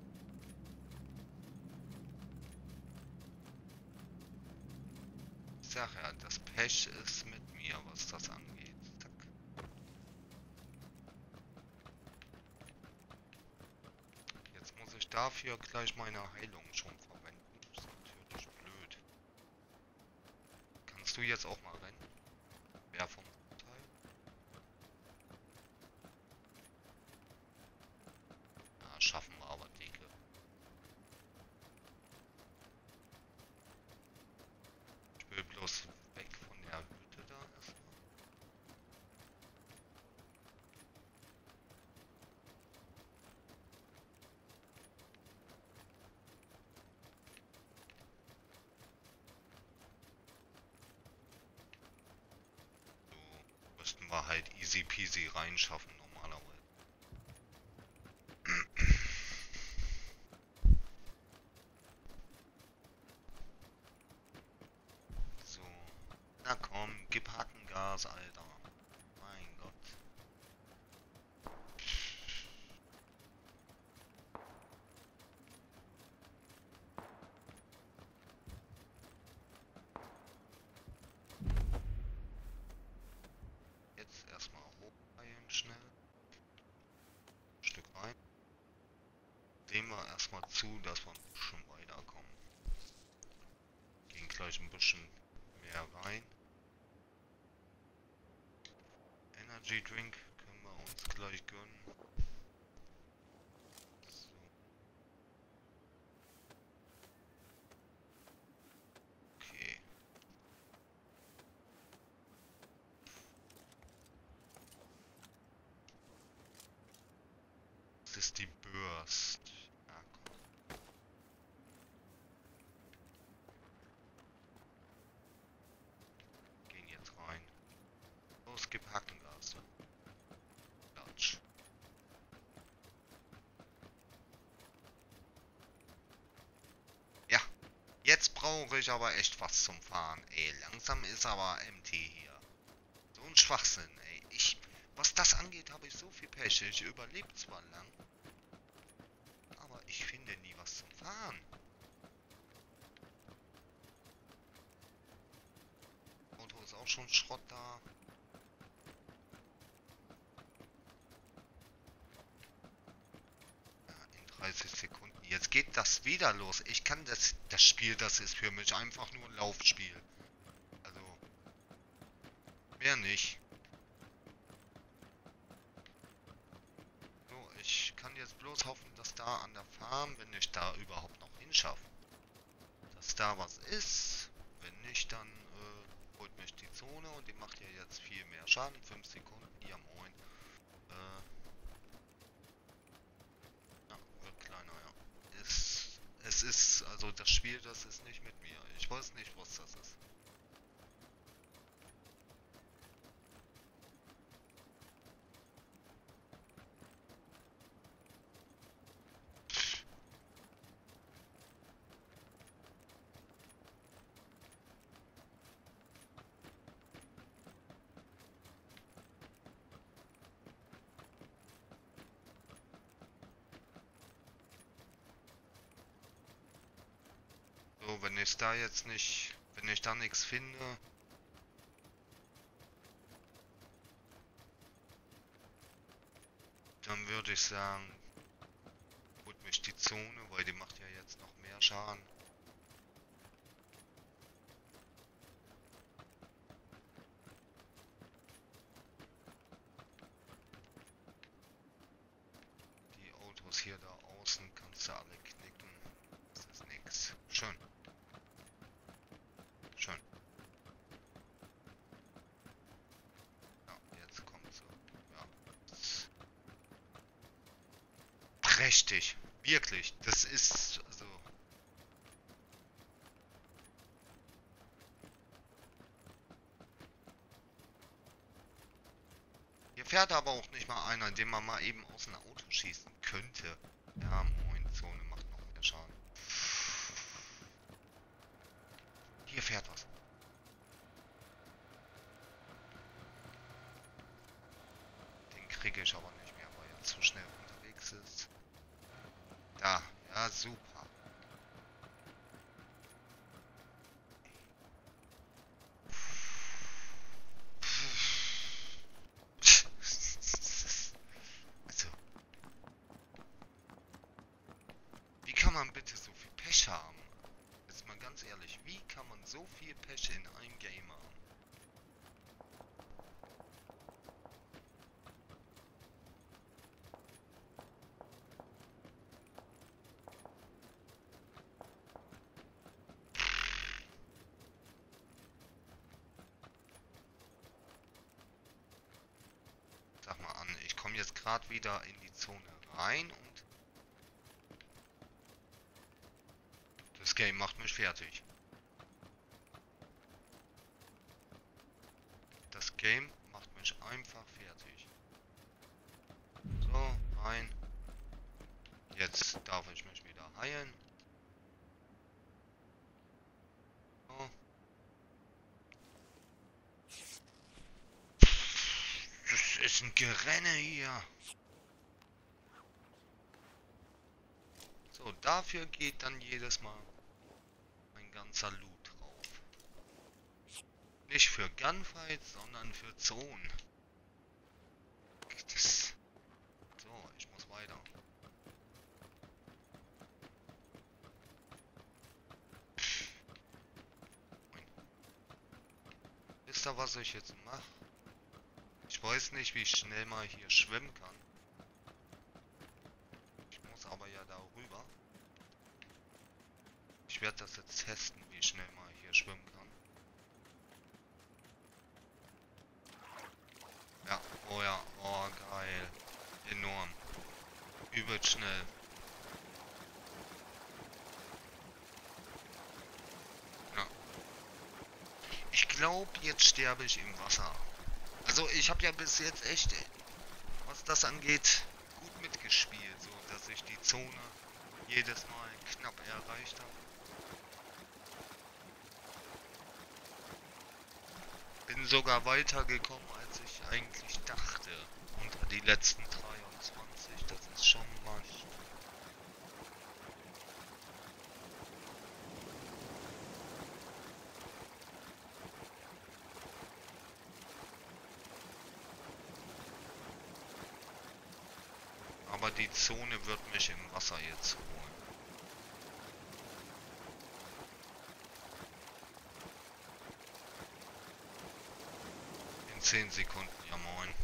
Ich sag ja, das Pech ist mit mir, was das angeht. Zack. Jetzt muss ich dafür gleich meine Heilung schon verwenden. Das ist natürlich blöd. Kannst du jetzt auch mal rennen? Wer vom Teil? Ja, schaffen wir aber, Dicke. Ich will bloß weg von der Hütte da erstmal. So müssten wir halt easy peasy reinschaffen normalerweise. So. Na komm, gib Hackengas, Alter. Mein Gott. Jetzt erstmal hochheilen schnell. Ein Stück rein. Sehen wir erstmal zu, dass wir ein bisschen weiterkommen. Gehen gleich ein bisschen mehr rein. Energy Drink können wir uns gleich gönnen. Okay. Das ist die Burst. Ah, komm. Gehen jetzt rein. Los, gib Hackengas. Klatsch. Ja, jetzt brauche aber echt was zum Fahren. Ey, langsam ist aber MT hier. So ein Schwachsinn, ey. Ich, was das angeht, habe ich so viel Pech. Ich überlebe zwar lang, aber ich finde nie was zum Fahren. Auto ist auch schon Schrott da. das wieder los? Ich kann das, das Spiel, das ist für mich einfach nur ein Laufspiel. Also, mehr nicht. So, ich kann jetzt bloß hoffen, dass da an der Farm, wenn ich da überhaupt noch hinschaffe, dass da was ist. Wenn nicht, dann äh, holt mich die Zone und die macht ja jetzt viel mehr Schaden. 5 Sekunden, ja moin. Ist, also das Spiel, das ist nicht mit mir. Ich weiß nicht, was das ist. So, wenn ich jetzt nicht, wenn ich da nichts finde, dann würde ich sagen, holt mich die Zone, weil die macht ja jetzt noch mehr Schaden. Die Autos hier da außen kannst du alle knicken. Das ist nix. Schön. Ja, jetzt kommt sie. Ja. Prächtig. Wirklich. Das ist also. Hier fährt aber auch nicht mal einer, den man mal eben aus dem Auto schießen könnte. Ja, moin, Zone macht noch mehr Schaden. Hier fährt was. Den kriege ich aber nicht mehr, weil er zu schnell unterwegs ist. Da, ja, super. Also. Wie kann man bitte so viel Pech haben? Jetzt mal ganz ehrlich, wie kann man so viel Pech in einem Game haben? Sag mal an, ich komme jetzt gerade wieder in die Zone rein und das Game macht mich fertig. Game macht mich einfach fertig. So, rein. Jetzt darf ich mich wieder heilen. Das ist ein Gerenne hier. So, dafür geht dann jedes Mal ein ganzer Loot. Nicht für Gunfights, sondern für Zonen. Das so, ich muss weiter. Wisst ihr, was ich jetzt mache? Ich weiß nicht, wie schnell mal hier schwimmen kann. Ich muss aber ja da rüber. Ich werde das jetzt testen, wie schnell mal hier schwimmen kann. Ja, oh ja, oh geil. Enorm. Übel schnell. Ja. Ich glaube, jetzt sterbe ich im Wasser. Also ich habe ja bis jetzt echt, was das angeht, gut mitgespielt, so dass ich die Zone jedes Mal knapp erreicht habe. Bin sogar weitergekommen, als ich eigentlich dachte. Unter die letzten 23, das ist schon mal Aber die Zone wird mich im Wasser jetzt holen. In 10 Sekunden, ja moin.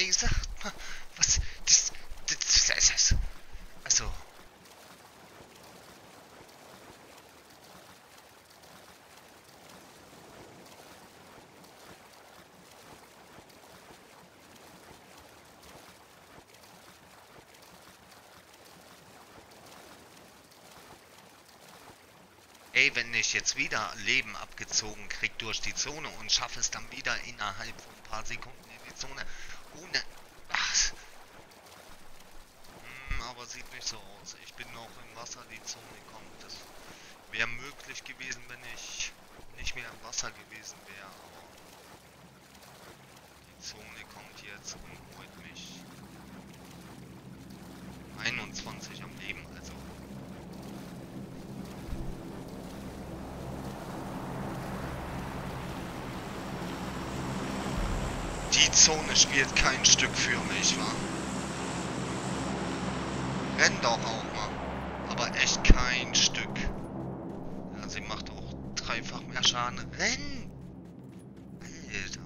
ey, sag mal, was, das, das, das, das, also... Wenn ich jetzt wieder Leben abgezogen krieg durch die Zone und schaffe es dann wieder innerhalb von ein paar Sekunden in die Zone, ohne... Ach. Hm, aber sieht nicht so aus. Ich bin noch im Wasser, die Zone kommt. Das wäre möglich gewesen, wenn ich nicht mehr im Wasser gewesen wäre, aber... Die Zone kommt jetzt und holt mich. 21 am Leben, also... Zone spielt kein Stück für mich, wa? Renn doch auch mal. Aber echt kein Stück. Ja, sie macht auch dreifach mehr Schaden. Renn! Alter.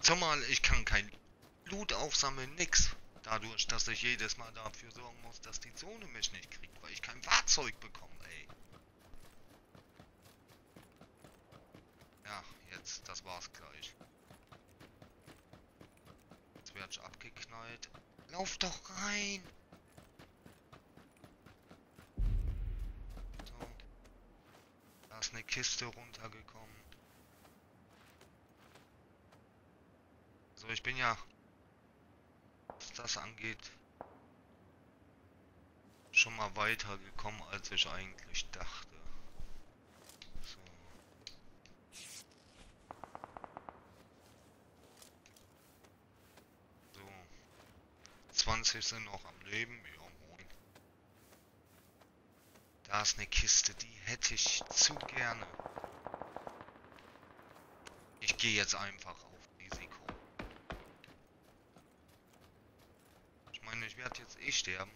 Zumal ich kann kein Loot aufsammeln, nix. Dadurch, ich jedes Mal dafür sorgen muss, dass die Zone mich nicht kriegt, weil ich kein Fahrzeug bekomme, ey. Ja, jetzt, das war's gleich. Jetzt werde ich abgeknallt. Lauf doch rein! So. Da ist eine Kiste runtergekommen. So, ich bin ja was das angeht, schon mal weiter gekommen, als ich eigentlich dachte. So. So. 20 sind noch am Leben. Ja, moin. Da ist eine Kiste, die hätte ich zu gerne. Ich gehe jetzt einfach auf. Meine, ich werde jetzt eh sterben.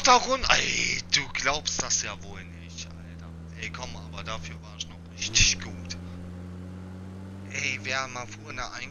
Doch da runter. Ey, du glaubst das ja wohl nicht, Alter. Ey, komm, aber dafür war ich noch richtig gut. Ey, wäre mal vorne eingestiegen,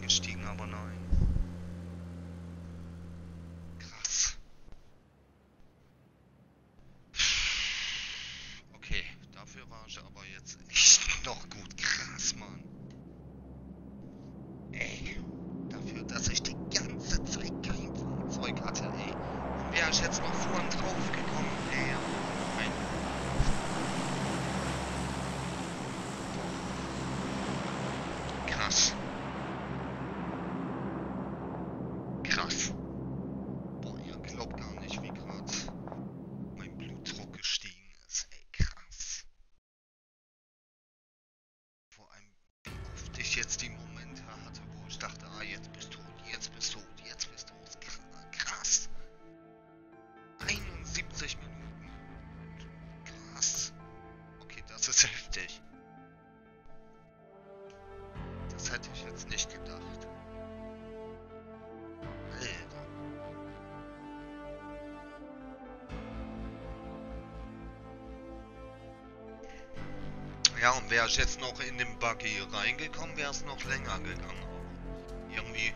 Ja, und wäre ich jetzt noch in den Buggy reingekommen, wäre es noch länger gegangen. Aber irgendwie,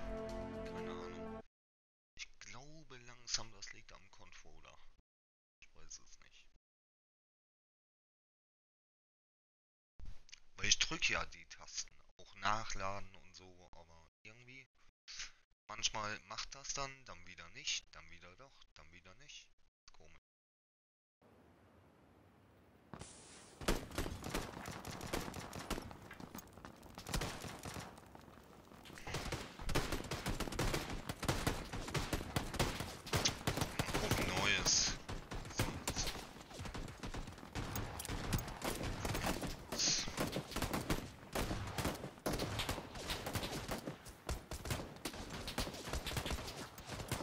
keine Ahnung. Ich glaube langsam, das liegt am Controller. Ich weiß es nicht. Weil ich drücke ja die Tasten, auch nachladen und so, aber irgendwie, manchmal macht das dann, dann wieder nicht, dann wieder doch, dann wieder nicht. Komisch. Auf Neues.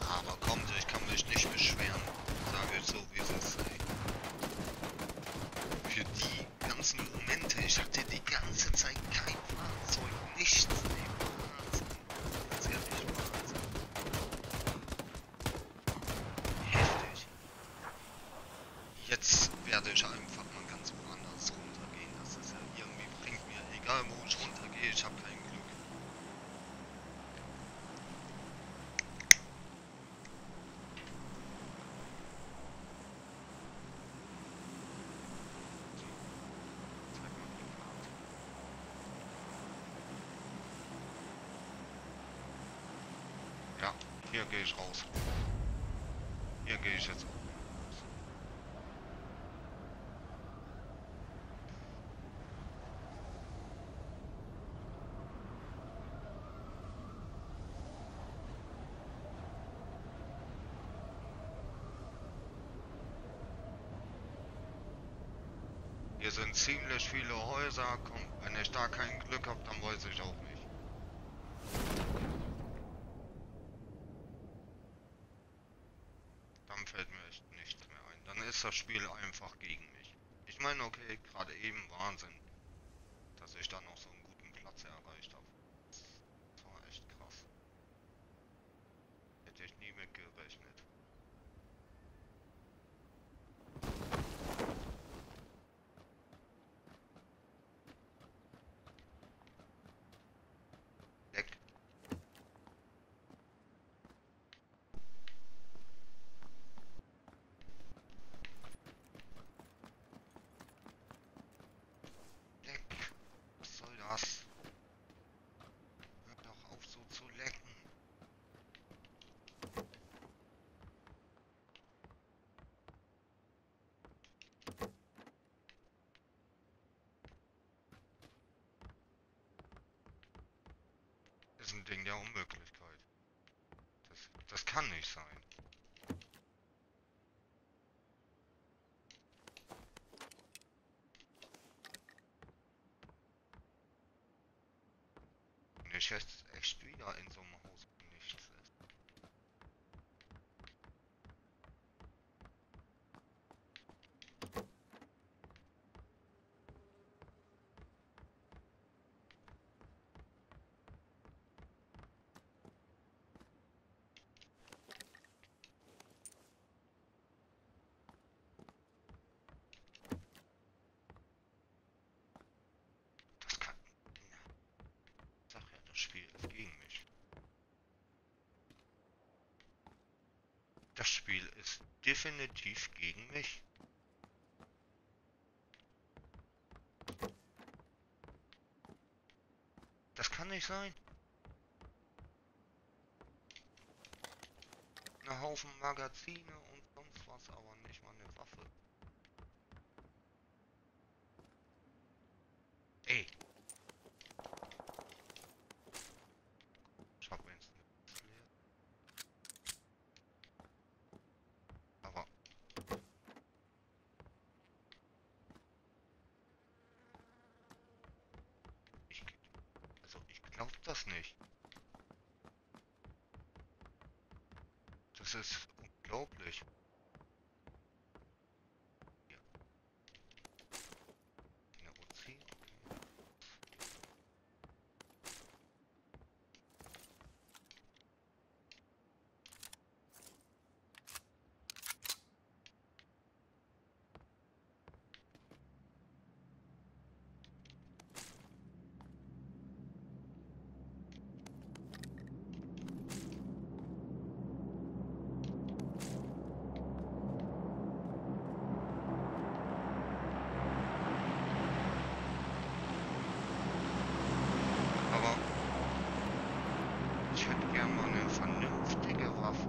Aber kommt, ich kann mich nicht beschweren. Sage ich so, wie es ist. Ey. Für die ganzen Momente, ich hatte die ganze Zeit kein Fahrzeug, nichts. Ey, Wahnsinn. Ganz ehrlich, Wahnsinn. Heftig. Jetzt werde ich einfach mal ganz woanders runtergehen. Das ist ja irgendwie bringt mir, egal wo ich runtergehe, ich habe kein Glück. Ja, hier gehe ich raus. Hier gehe ich jetzt raus. Hier sind ziemlich viele Häuser. Wenn ich da kein Glück habe, dann weiß ich auch nicht. Dann fällt mir echt nichts mehr ein. Dann ist das Spiel einfach gegen mich. Ich meine, okay, gerade eben Wahnsinn, dass ich da noch so einen guten Platz erreicht habe. Das war echt krass. Hätte ich nie mit gerechnet. Leck. Leck. Was soll das? Hör doch auf so zu lecken. Ein Ding der Unmöglichkeit. Das, das kann nicht sein. Wenn ich jetzt echt wieder in so einem Haus wo nichts ist. Das kann. Ich sag ja, das Spiel ist gegen mich. Das Spiel ist definitiv gegen mich. Das kann nicht sein. Ein Haufen Magazine und hast aber nicht mal eine Waffe. Ey! Ich hab jetzt eine Pistole. Aber... Ich... Also, ich glaub das nicht. Das ist unglaublich. Hier. Eine Uzi. Okay. Aber ich hätte gern mal eine vernünftige Waffe.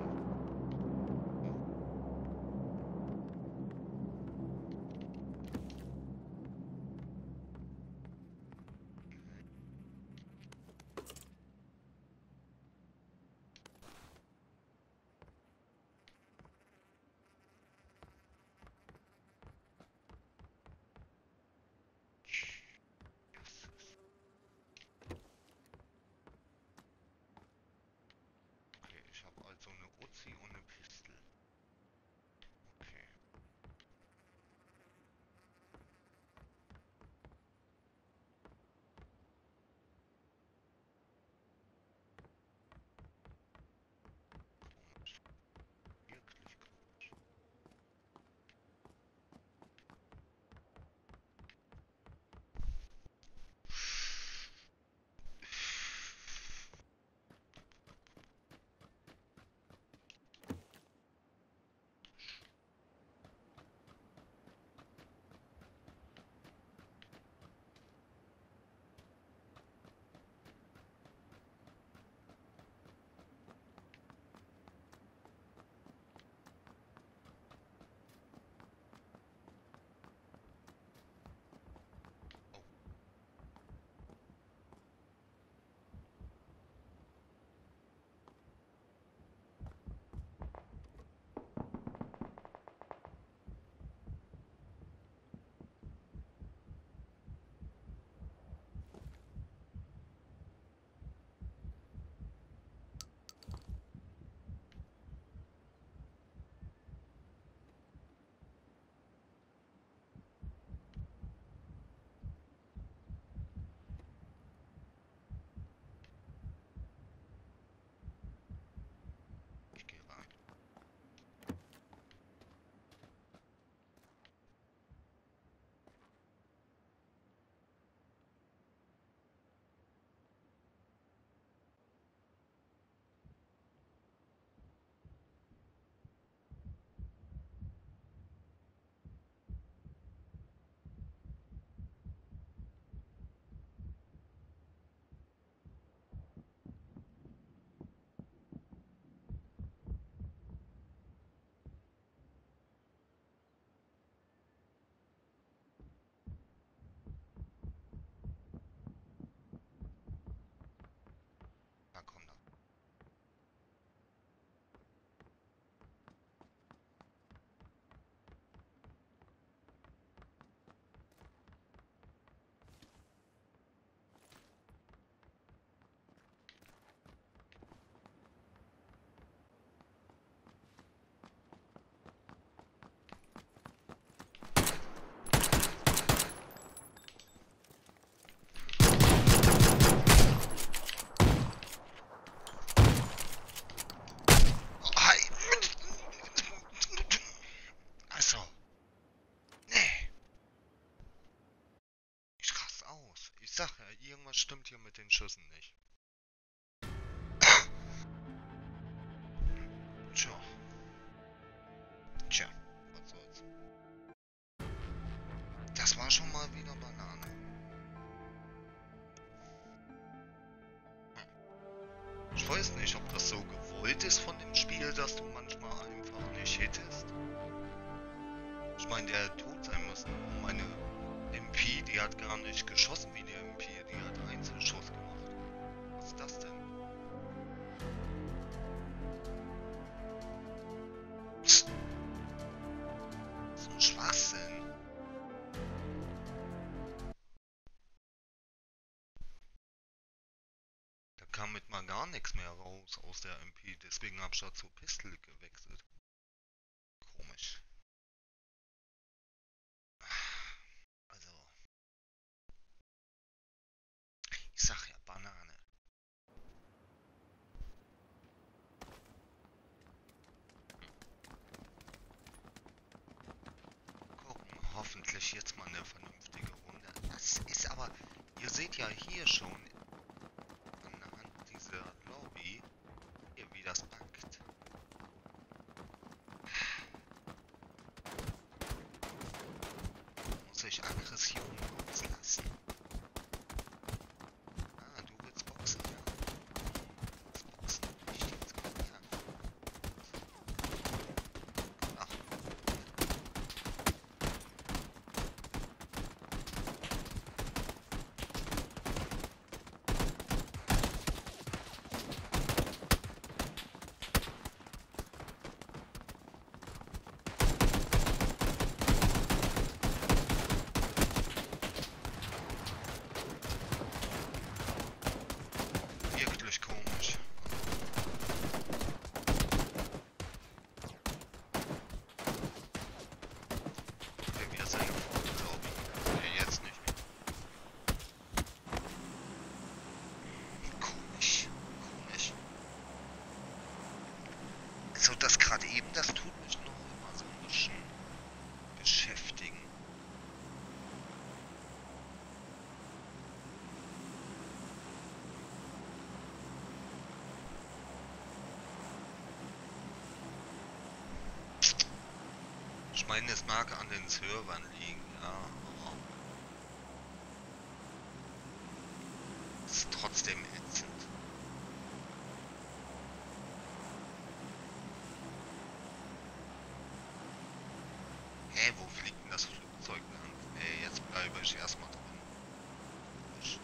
Das ist Okay, ich habe also eine irgendwas stimmt hier mit den Schüssen nicht. Tja. Tja, was soll's. Das war schon mal wieder Banane. Ich weiß nicht, ob das so gewollt ist von dem Spiel, dass du manchmal einfach nicht hittest. mein, der tot sein müssen. Die hat gar nicht geschossen wie die MP, die hat Einzelschuss gemacht. Was ist das denn? Psst. So ein Schwachsinn. Da kam mit mal gar nichts mehr raus aus der MP, deswegen hab ich da zur Pistol gewechselt. Ich meine, es mag an den Servern liegen, ja, aber es ist trotzdem ätzend. Hä, wo fliegt denn das Flugzeug lang? Nee, jetzt bleibe ich erstmal drin. Ich-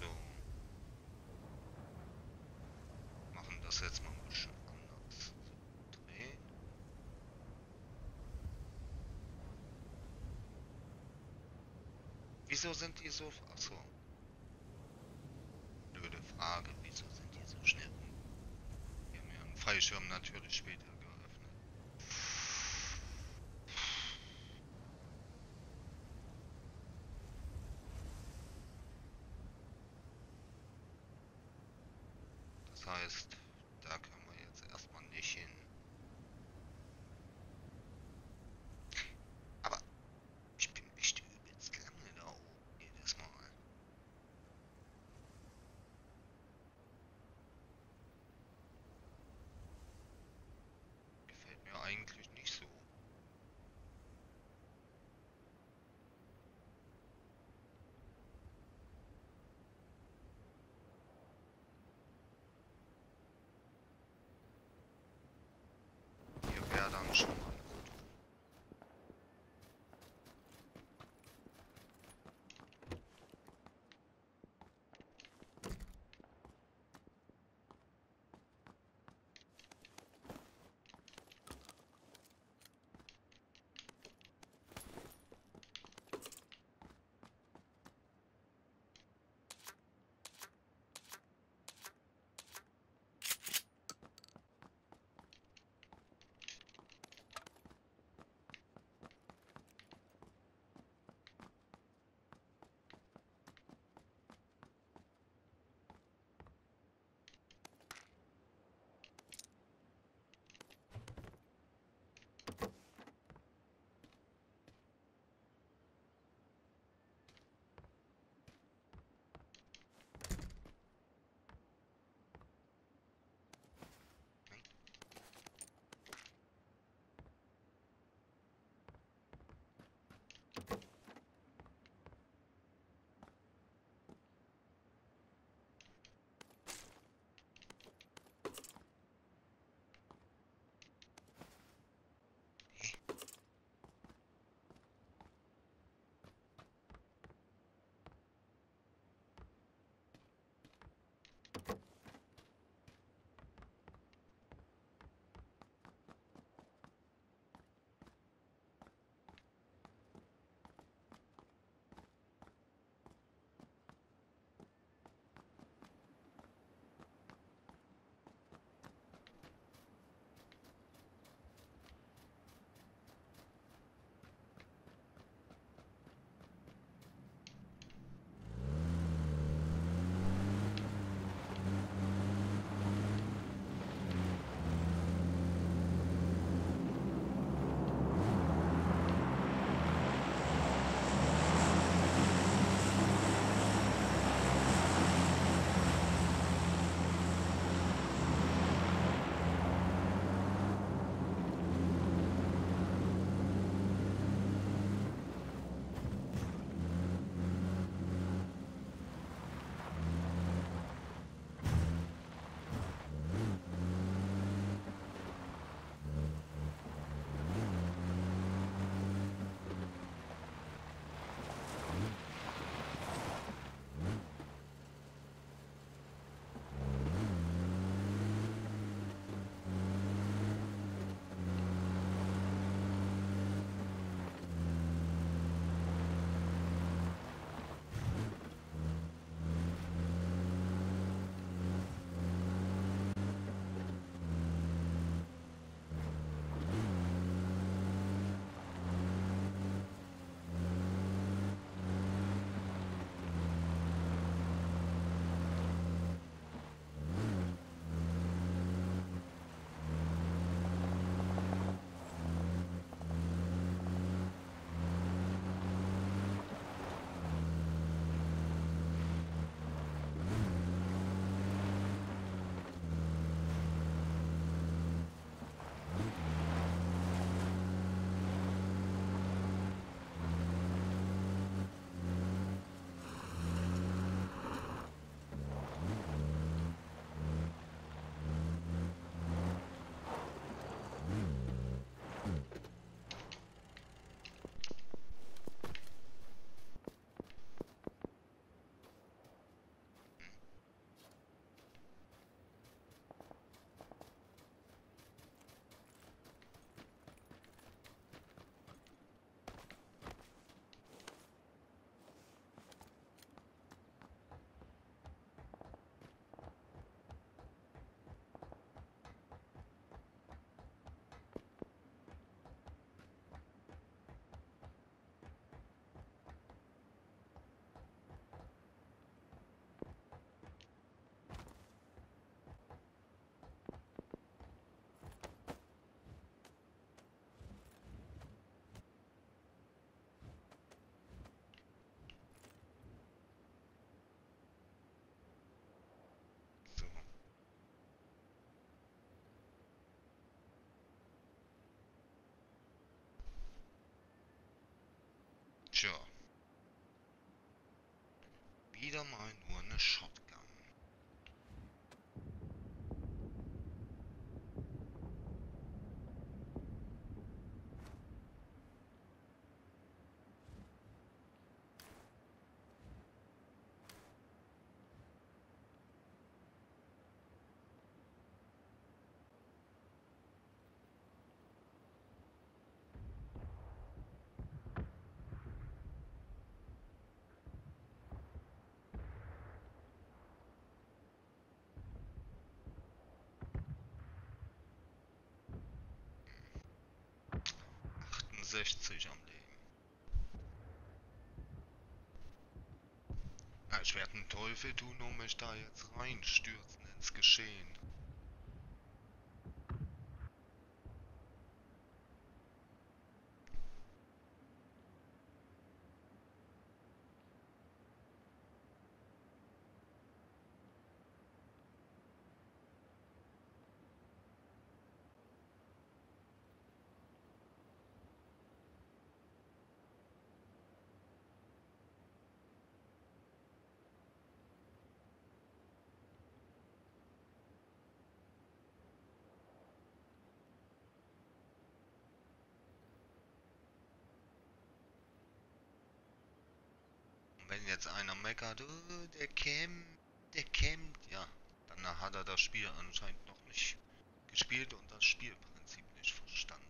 So. Machen jetzt mal ein bisschen anders. So, drehen. Wieso sind die so... Achso. Blöde Frage. Wieso sind die so schnell? Wir haben ja einen Fallschirm natürlich später Tja. Wieder mal nur eine Schau. 60 am Leben. Ich werde den Teufel tun, um mich da jetzt reinstürzen ins Geschehen. Wenn jetzt einer meckert, oh, der campt, der campt, ja, dann hat er das Spiel anscheinend noch nicht gespielt und das Spielprinzip nicht verstanden.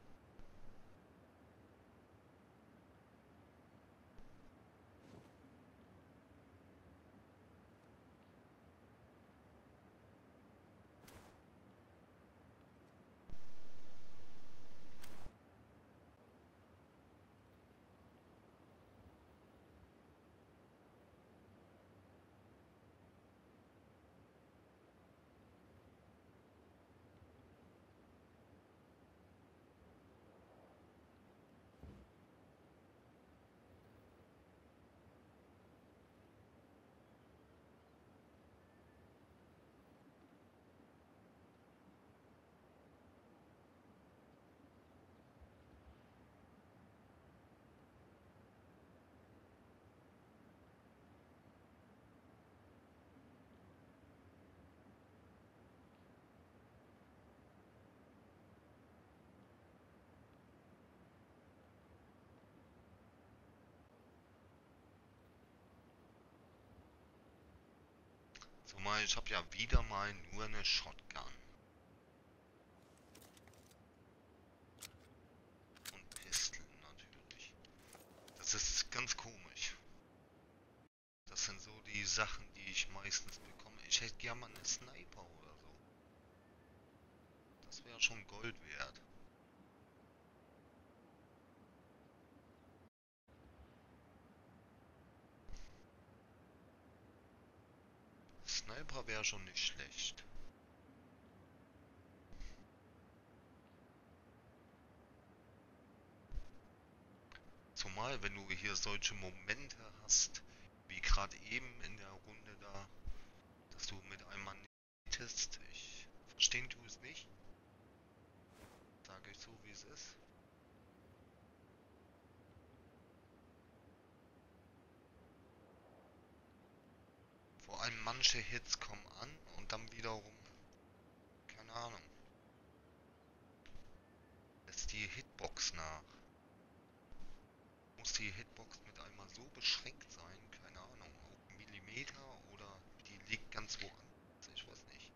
Zumal ich habe ja wieder mal nur eine Shotgun. Und Pistol natürlich. Das ist ganz komisch. Das sind so die Sachen, die ich meistens bekomme. Ich hätte gerne mal einen Sniper oder so. Das wäre schon Gold wert. Wäre schon nicht schlecht. Zumal, wenn du hier solche Momente hast, wie gerade eben in der Runde da, dass du mit einem Mann hittest. Ich verstehen tu es nicht. Sage ich so, wie es ist. Manche Hits kommen an und dann wiederum, keine Ahnung, lässt die Hitbox nach. Muss die Hitbox mit einmal so beschränkt sein, keine Ahnung, auf Millimeter oder die liegt ganz woanders, ich weiß nicht.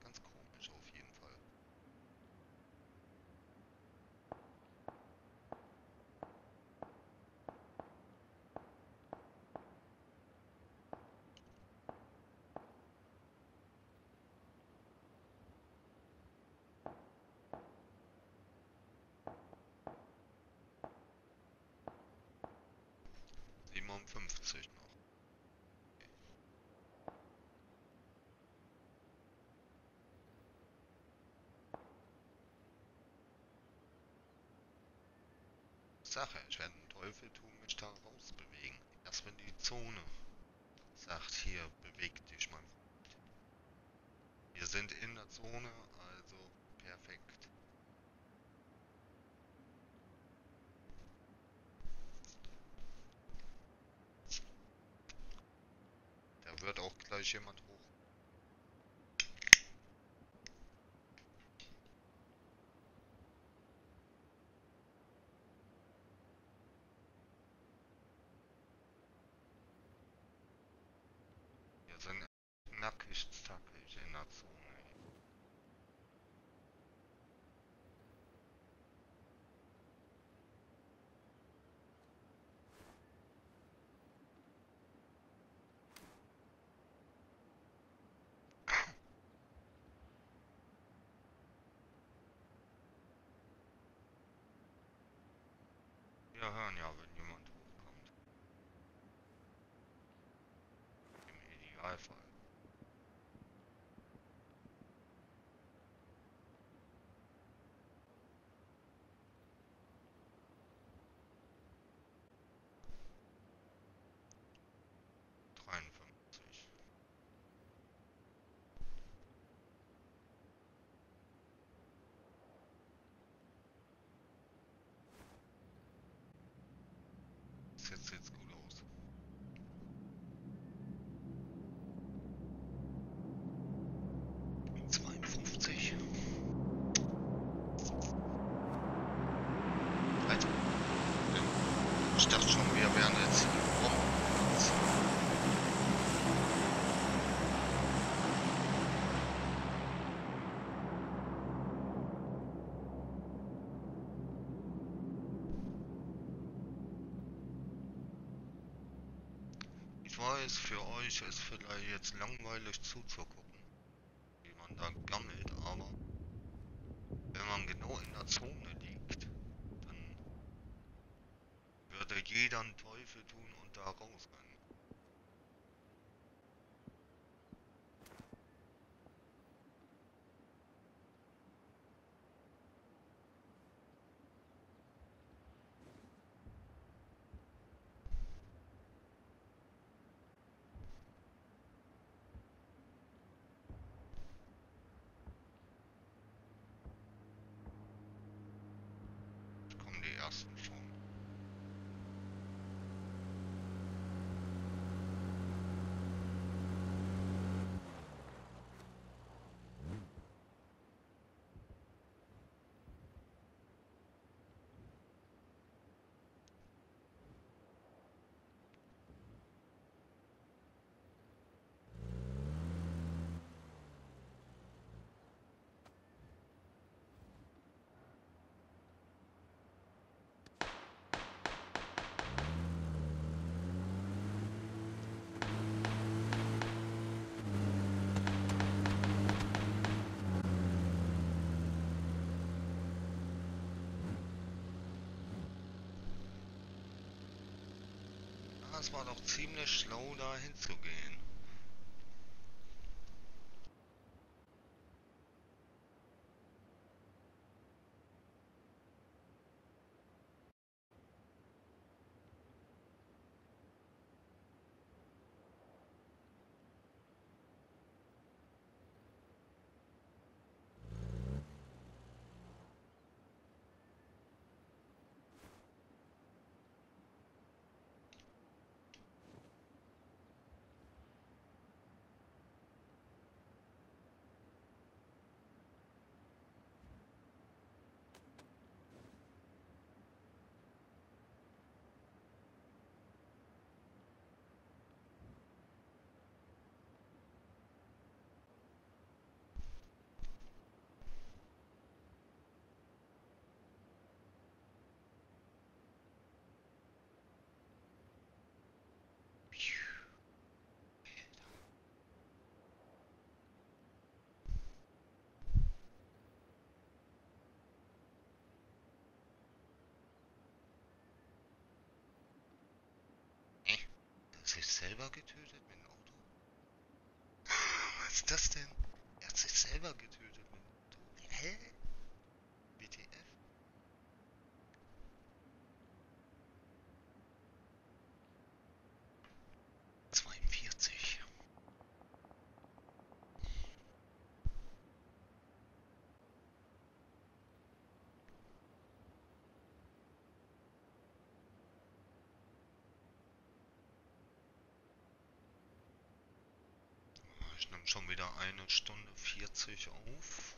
Ganz komisch auf jeden Fall. 57 noch. Sache, ich werde einen Teufel tun, mich da rausbewegen. Erst wenn die Zone sagt, hier, beweg dich, mein Freund. Wir sind in der Zone, also perfekt. Wird auch gleich jemand hoch. Hier sind nackig zackig in der Zone. Wir hören ja, wenn jemand hochkommt. Im Idealfall. Jetzt weiß, für euch ist vielleicht jetzt langweilig zuzugucken, wie man da gammelt, aber wenn man genau in der Zone liegt, dann würde jeder einen Teufel tun und da. Jetzt kommen die ersten schon. Es war doch ziemlich schlau, da hinzugehen. hat sich selber getötet mit dem Auto? Was ist das denn? Er hat sich selber getötet mit dem Auto. Hä? WTF? Schon wieder eine Stunde 40 auf.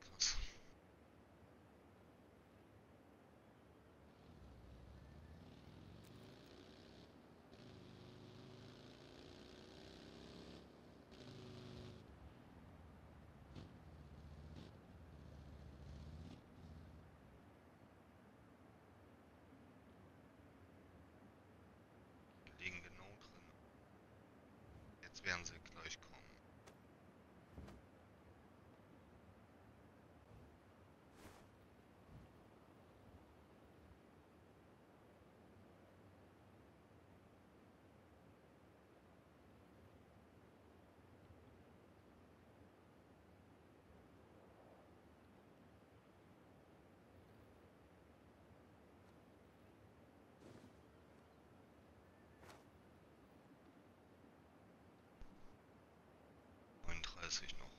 Krass. Die liegen genau drin. Jetzt werden sie gleich kommen. neununddreißig noch.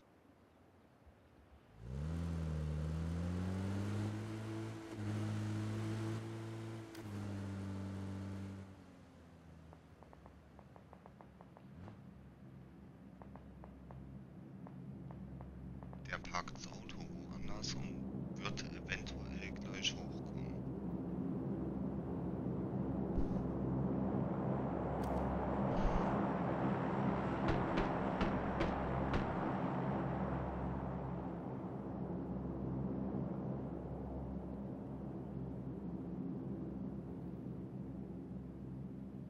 Der parkt das Auto woanders und wird eventuell gleich hochkommen.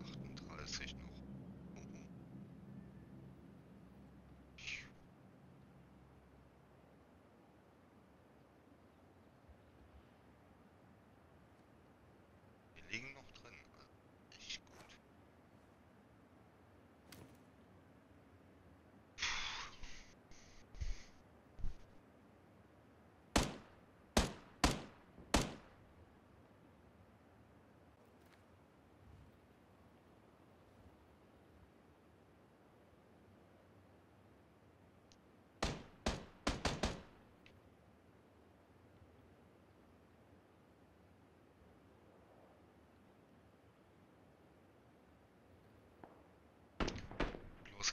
Achtunddreißig noch. Oh, oh. Pfiuh. Die liegen noch drin. Also echt gut.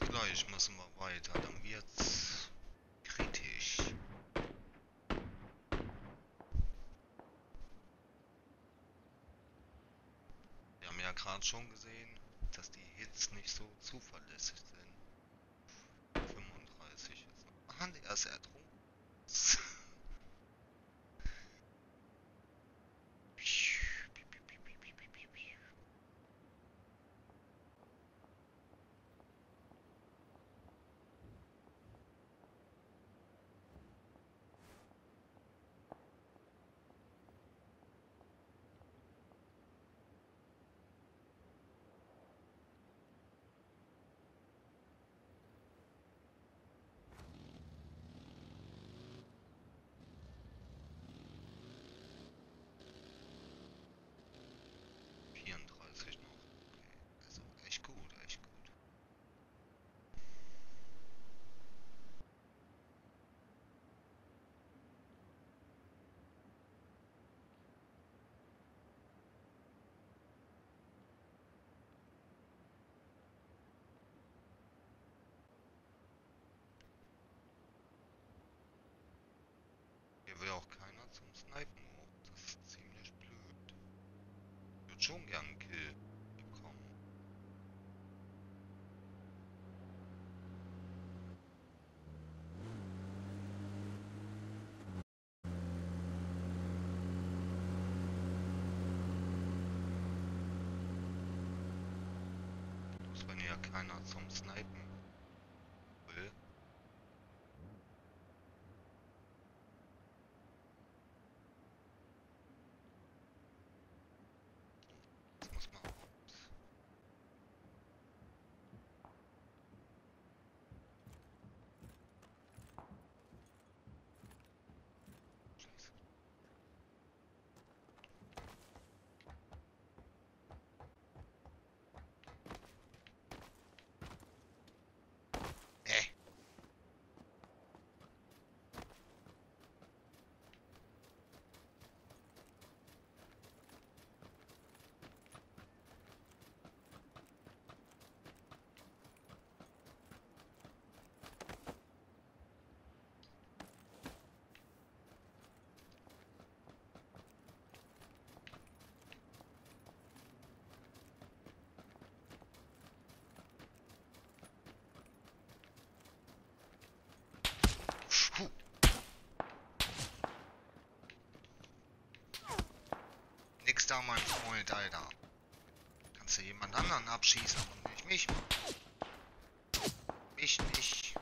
Gleich müssen wir weiter, dann wird's kritisch. Wir haben ja gerade schon gesehen, dass die Hits nicht so zuverlässig sind. 35 jetzt noch. Ah, der ist ertrunken. Vierunddreißig noch. Okay. Also echt gut, echt gut. Hier will auch keiner zum Snipen hoch. Das ist ziemlich blöd. Ich würde schon gern einen Kill bekommen. Bloß wenn hier keiner zum Snipen will. Jetzt muss man ups. Scheiße. Da, mein Freund, Alter. Kannst du jemand anderen abschießen und nicht mich, Mann. Mich nicht.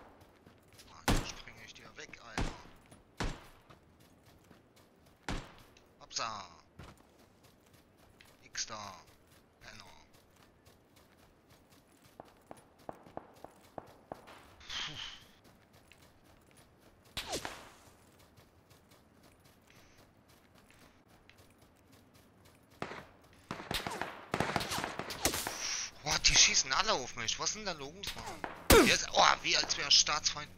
Ah, dann springe ich dir weg, Alter. Hopsa. Nix da. Penner. Puh. Boah, die schießen alle auf mich. Was ist denn da los? Jetzt, oh, wie als wäre Staatsfeind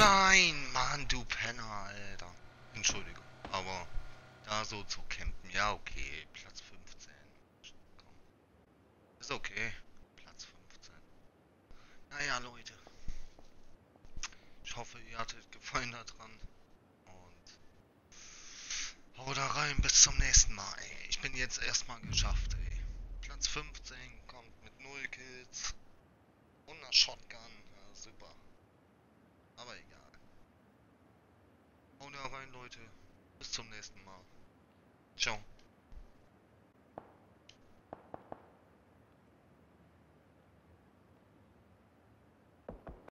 Nein, Mann, du Penner, Alter. Entschuldigung, aber da so zu campen, ja okay, Platz 15. Komm. Ist okay, Platz 15. Naja, Leute. Ich hoffe, ihr hattet Gefallen daran. Und haut da rein, bis zum nächsten Mal, ey. Ich bin jetzt erstmal geschafft, ey. Platz 15 kommt mit 0 Kills. Und einer Shotgun, ja, super. Aber egal. Leute. Bis zum nächsten Mal.